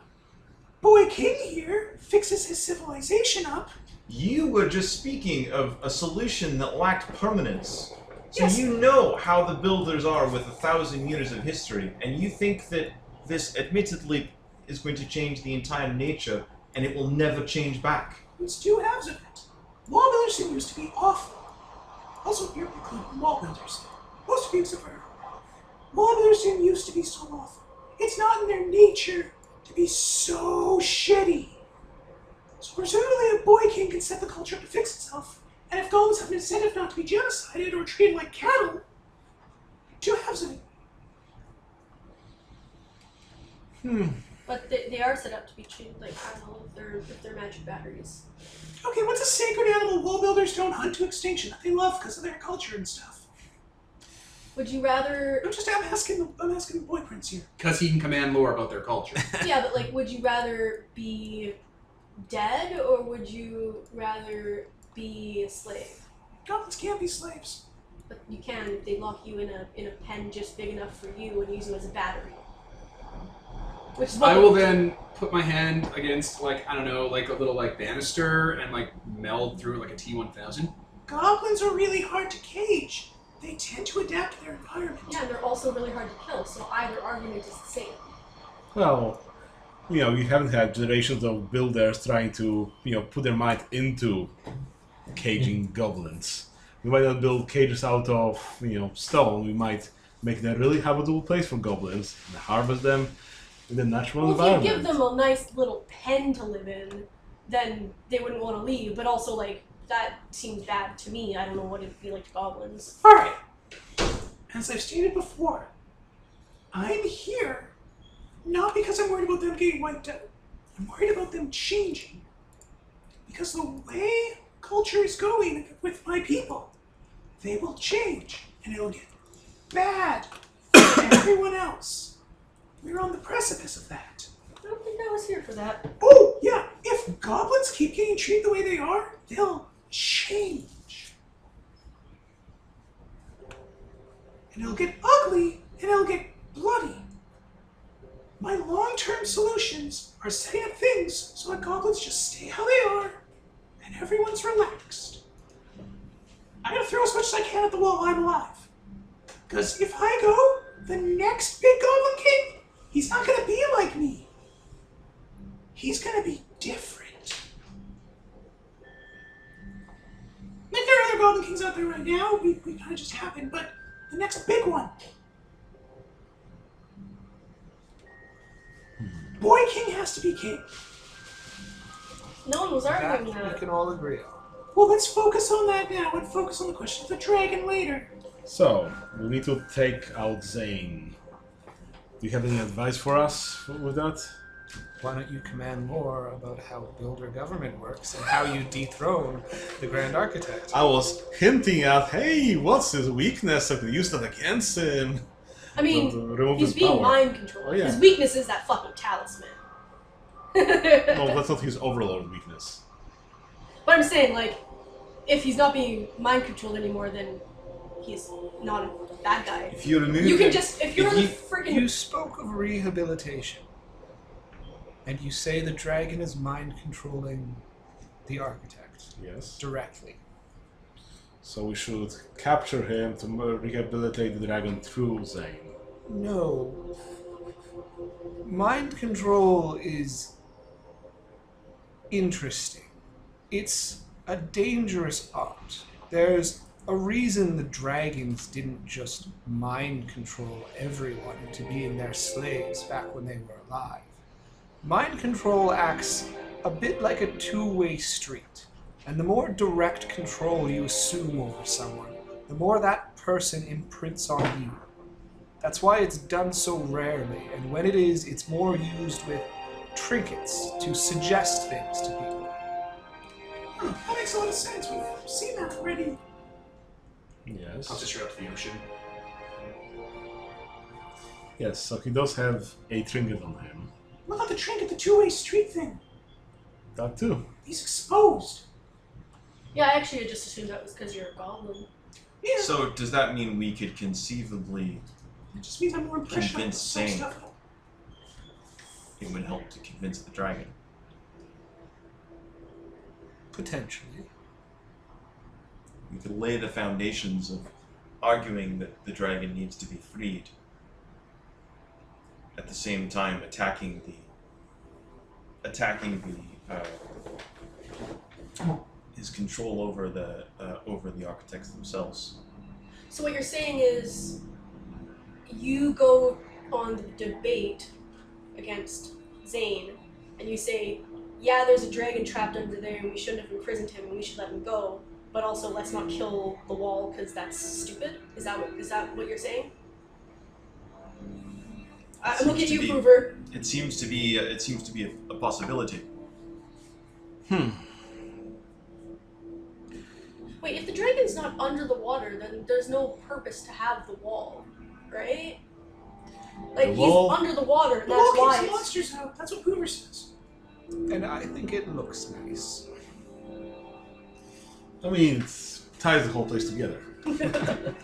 Boy King here fixes his civilization up. You were just speaking of a solution that lacked permanence. So Yes. you know how the builders are with a thousand years of history, and you think that this admittedly is going to change the entire nature, and it will never change back. It's two halves of it. Wall builders used to be awful. Also, you're including wall builders. Most of you except for wall didn't used to be so awful. It's not in their nature to be so shitty. So presumably a boy king can set the culture up to fix itself. And if golems have an incentive not to be genocided or treated like cattle, two halves of it. Hmm. But they, they are set up to be treated like cattle if they're if they're magic batteries. Okay, what's a sacred animal wall builders don't hunt to extinction that they love because of their culture and stuff? Would you rather? I'm just I'm asking the I'm asking the boy prince here. Because he can command lore about their culture. [laughs] yeah, but like, would you rather be dead or would you rather be a slave? Goblins can't be slaves. But you can if they lock you in a in a pen just big enough for you and use them as a battery. Which is what I will then put my hand against like I don't know, like a little like banister and like meld through like a T one thousand. Goblins are really hard to cage. They tend to adapt to their environment. Yeah, and they're also really hard to kill. So either argument is the same. Well, you know, we haven't had generations of builders trying to, you know, put their might into caging hmm. goblins. We might not build cages out of, you know, stone. We might make them a really habitable place for goblins and harvest them in the natural Well, if you environment. give them a nice little pen to live in, then they wouldn't want to leave. But also, like that seems bad to me. I don't know what it'd be like to goblins. All right. As I've stated before, I'm here not because I'm worried about them getting wiped out. I'm worried about them changing. Because the way culture is going with my people, they will change and it'll get bad for everyone else. We're on the precipice of that. I don't think I was here for that. Oh, yeah, if goblins keep getting treated the way they are, they'll change. And it'll get ugly and it'll get bloody. My long term solutions are setting up things so that goblins just stay how they are and everyone's relaxed. I'm gonna throw as much as I can at the wall while I'm alive. Because if I go, the next big goblin king, he's not gonna be like me. He's gonna be different. Like there are other Goblin Kings out there right now, we, we kind of just happened, but the next big one. Hmm. Boy King has to be king. No one was arguing That arguing we can all agree on. Well, let's focus on that now and focus on the question of the dragon later. So, we need to take out Zane. Do you have any advice for us with that? Why don't you command more about how builder government works and how you dethrone the Grand Architect? I was hinting at, hey, what's his weakness? I could use that against him. I mean, To he's his being power. mind controlled. Oh, yeah. His weakness is that fucking talisman. No, that's not his overlord weakness. But I'm saying, like, if he's not being mind controlled anymore, then he's not a bad guy. If you remove You can him- just, if you're if the you- freaking. You spoke of rehabilitation, and you say the dragon is mind controlling the architect Yes. directly. So we should capture him to rehabilitate the dragon through Zane. No. Mind control is interesting. It's a dangerous art. There's a reason the dragons didn't just mind control everyone into being their slaves back when they were alive. Mind control acts a bit like a two way street, and the more direct control you assume over someone, the more that person imprints on you. That's why it's done so rarely, and when it is, it's more used with trinkets to suggest things to people. That makes a lot of sense. We've seen that already. Yes. I'll just straight up to the ocean. Yes, so he does have a trinket on him. What about the trinket, the two way street thing? That too. He's exposed. Yeah, I actually just assumed that was because you're a goblin. Yeah. So does that mean we could conceivably it just means I'm more impressed Convince some Zane. stuff. it would help to convince the dragon? Potentially. We could lay the foundations of arguing that the dragon needs to be freed. At the same time, attacking the attacking the uh, his control over the uh, over the architects themselves. So what you're saying is, you go on the debate against Zane, and you say, "Yeah, there's a dragon trapped under there, and we shouldn't have imprisoned him, and we should let him go." But also, let's not kill the wall because that's stupid. Is that what, is that what you're saying? I- I'm looking at to you, be- Prover. It seems to be uh, it seems to be a, a possibility. Hmm. Wait, if the dragon's not under the water, then there's no purpose to have the wall, right? Like The he's wall- under the water, The that's wall why. keeps it's- monsters out. That's what Hoover says. And I think it looks nice. I mean, it ties the whole place together. [laughs]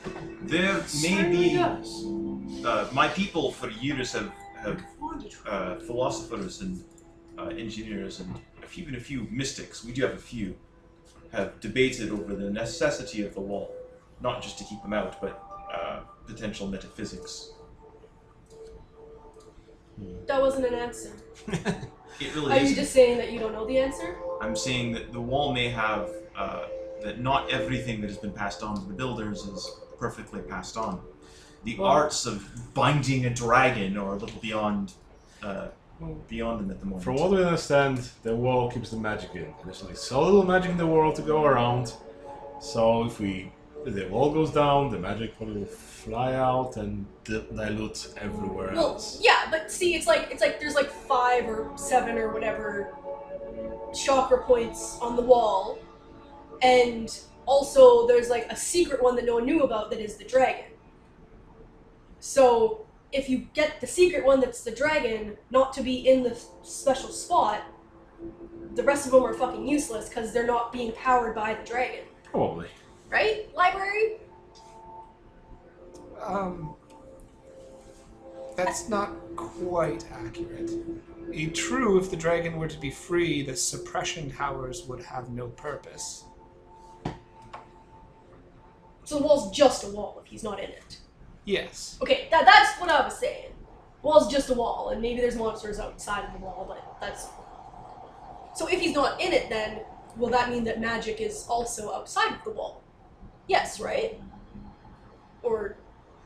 There may be. Uh, my people for years have have Wanted to try. uh, philosophers and uh, engineers and even a few mystics. We do have a few have debated over the necessity of the wall, not just to keep them out, but uh, potential metaphysics. That wasn't an answer. [laughs] It really Are you isn't. just saying that you don't know the answer? I'm saying that the wall may have uh, that not everything that has been passed on to the builders is perfectly passed on. The Well- arts of binding a dragon are a little beyond uh, beyond them at the moment. From what we understand, the wall keeps the magic in. There's only so little magic in the world to go around. So if we if the wall goes down, the magic probably will fly out and di- dilute everywhere Well, else. yeah, but see, it's like it's like there's like five or seven or whatever chakra points on the wall, and also there's like a secret one that no one knew about that is the dragon. So if you get the secret one that's the dragon, not to be in the special spot, the rest of them are fucking useless because they're not being powered by the dragon, Probably. right? Library. Um, that's not quite accurate. Eh, True, if the dragon were to be free, the suppression towers would have no purpose. So the wall's just a wall if he's not in it. Yes. Okay, that, that's what I was saying. The Wall's just a wall, and maybe there's monsters outside of the wall, but that's. So if he's not in it, then will that mean that magic is also outside of the wall? Yes, right? Or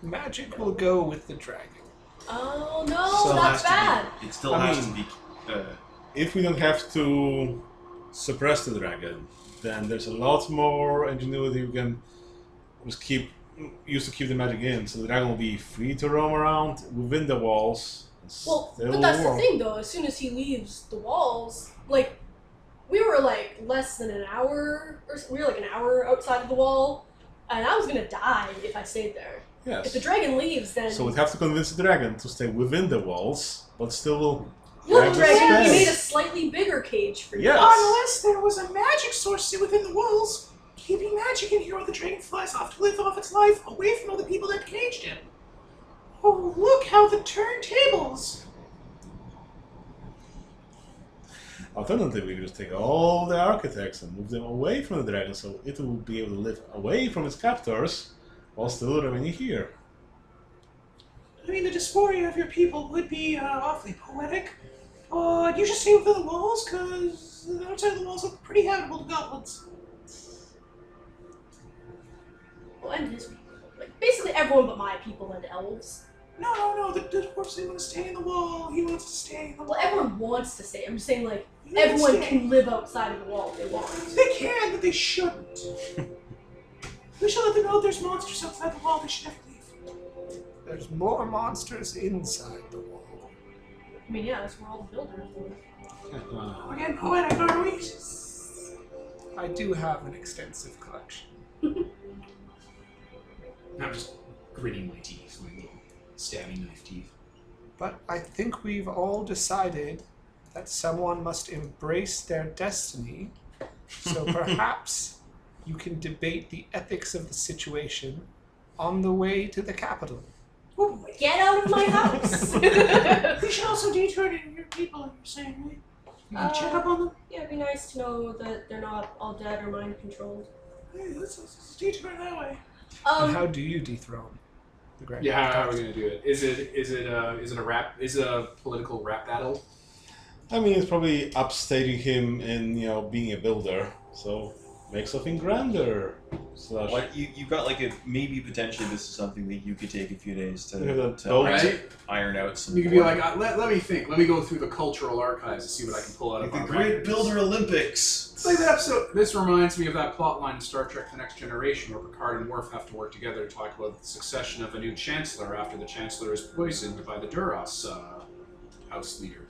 Magic will go with the dragon. oh no, So that's Has to be- bad. it still I has mean- to be. Uh, If we don't have to suppress the dragon, then there's a lot more ingenuity we can just keep used to keep the magic in. So the dragon will be free to roam around within the walls. Well, but that's the thing, though. As soon as he leaves the walls, like we were like less than an hour, or s- we were like an hour outside of the wall, and I was gonna die if I stayed there. Yes. If the dragon leaves, then So we'd have to convince the dragon to stay within the walls, but still. Look, have dragon, you space. made a slightly bigger cage for you. Yes. Unless there was a magic source within the walls, keeping magic in here while the dragon flies off to live off its life away from all the people that caged him. Oh, look how the turntables! Alternatively, we could just take all the architects and move them away from the dragon so it will be able to live away from its captors while still remaining here. I mean, the dysphoria of your people would be uh, awfully poetic. But you should stay within the walls, because the outside of the walls look pretty habitable to goblins. Well, and his people. Like, basically everyone but my people and elves. No, no, no, the, the dwarves, they want to stay in the wall. He wants to stay in the wall. Well, everyone wants to stay. I'm just saying, like, He everyone can live outside of the wall if they want. They can, but they shouldn't. [laughs] we should let them know there's monsters outside the wall. They should never leave. There's more monsters inside the wall. I mean, yeah, that's where all the builders live. We're getting poetic, aren't we? I do have an extensive collection. [laughs] I'm just gritting my teeth, my little stabbing knife teeth. But I think we've all decided that someone must embrace their destiny. So [laughs] perhaps you can debate the ethics of the situation on the way to the capital. Oh, wait. Get out of my [laughs] house! [laughs] We should also detour to your people, you're saying, right? You can check Uh, up on them? yeah, it'd be nice to know that they're not all dead or mind controlled. Hey, let's, let's, let's detour that way. And Um, how do you dethrone the Grand Yeah, how, how are we gonna do it? Is it is it uh, is it a rap? Is it a political rap battle? I mean, it's probably upstating him in, you know, being a builder, so make something grander. Slash. what you you got like a maybe potentially this is something that you could take a few days to, You have a to. Right? iron out some. You could be like, uh, let, let me think. Let me go through the cultural archives to see what I can pull out like of the our Great records. Builder Olympics. It's like that episode. This reminds me of that plot line in Star Trek: The Next Generation, where Picard and Worf have to work together to talk about the succession of a new chancellor after the chancellor is poisoned by the Duras uh, house leader.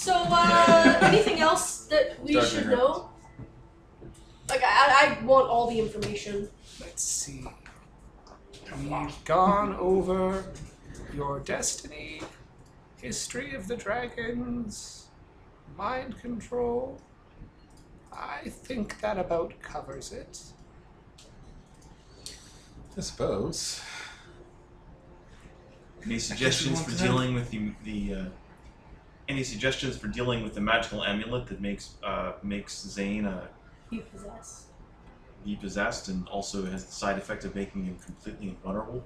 So, uh, anything else that we Dark should Knight know? Like, I, I want all the information. Let's see. We've gone over your destiny, history of the dragons, mind control. I think that about covers it. I suppose. Any suggestions for dealing with the the? Uh, any suggestions for dealing with the magical amulet that makes uh, makes Zane uh, You possess. be possessed and also has the side effect of making him completely invulnerable?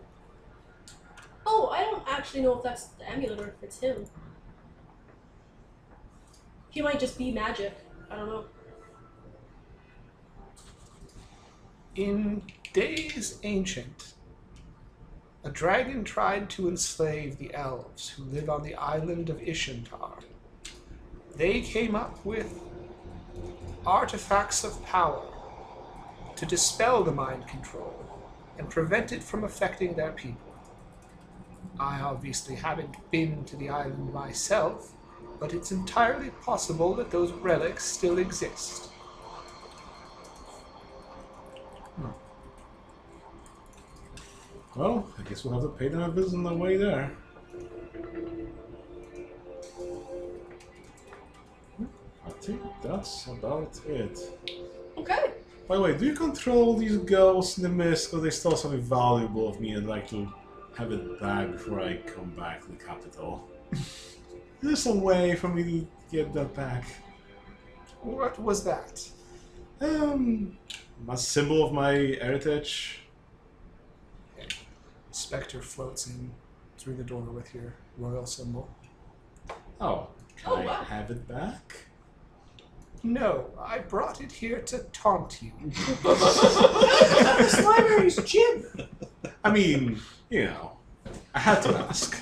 Oh, I don't actually know if that's the amulet or if it's him. He might just be magic. I don't know. In days ancient, a dragon tried to enslave the elves who live on the island of Ishantar. They came up with artifacts of power to dispel the mind control and prevent it from affecting their people. I obviously haven't been to the island myself, but it's entirely possible that those relics still exist. Hmm. Well, I guess we'll have to pay them a visit on the way there. I think that's about it. Okay. By the way, do you control these ghosts in the mist because they stole something valuable of me and I'd like to have it back before I come back to the capital? [laughs] Is there some way for me to get that back? What was that? Um, a symbol of my heritage. Spectre floats in through the door with your royal symbol. Oh, can Oh, I wow. have it back? No, I brought it here to taunt you. [laughs] this library's gym. I mean, you know, I had to ask.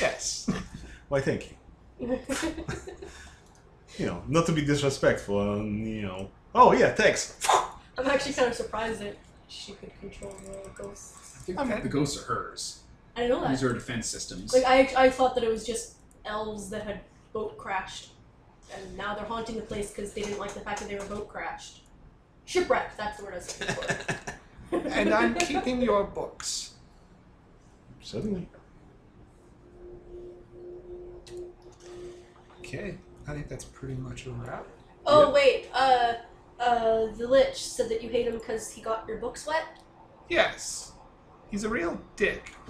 yes. Why, thank you. [laughs] You know, not to be disrespectful, and you know. Oh yeah, thanks. I'm actually kind of surprised that she could control the ghosts. I think Okay. the ghosts are hers. I didn't know that. These are defense systems. Like I, I thought that it was just elves that had boat crashed, and now they're haunting the place because they didn't like the fact that they were boat crashed. Shipwrecked. That's the word I was looking for. [laughs] And I'm keeping your books. Certainly. Okay, I think that's pretty much a wrap. Oh Yep. wait, uh, uh, the lich said that you hate him because he got your books wet. Yes. He's a real dick. [laughs]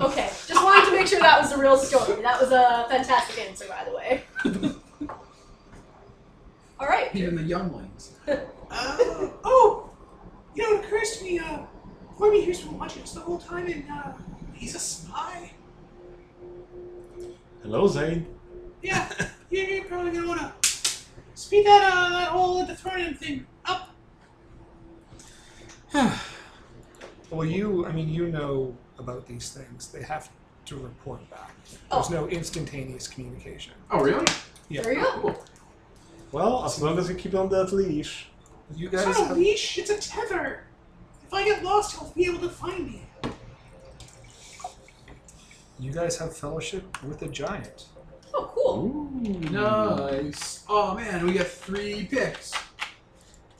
Okay, just wanted to make sure that was a real story. That was a fantastic answer, by the way. [laughs] All right. Even the younglings. [laughs] Uh, oh, you know, it occurs to me, uh, Corby here's been watching us the whole time, and uh, he's a spy. Hello, Zane. Yeah, you're, you're probably gonna wanna speed that uh, that whole Dethronium thing up. [sighs] Well, you, I mean, you know about these things. They have to report back. There's Oh. no instantaneous communication. Oh, really? Yeah. There you go. Cool. Well, as long as you keep on that leash. You guys. It's not a have, leash; it's a tether. If I get lost, he'll be able to find me. you guys have fellowship with a giant. Oh, cool. Ooh. Nice. Oh man, we got three picks.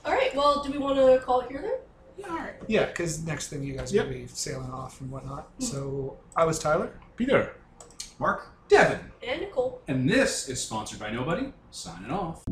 All right. Well, do we want to call it here then? Yeah, all right. Yeah, because next thing you guys Yep. will be sailing off and whatnot. Hmm. So I was Tyler. Peter. Mark. Devin. And Nicole. And this is sponsored by Nobody. Signing off.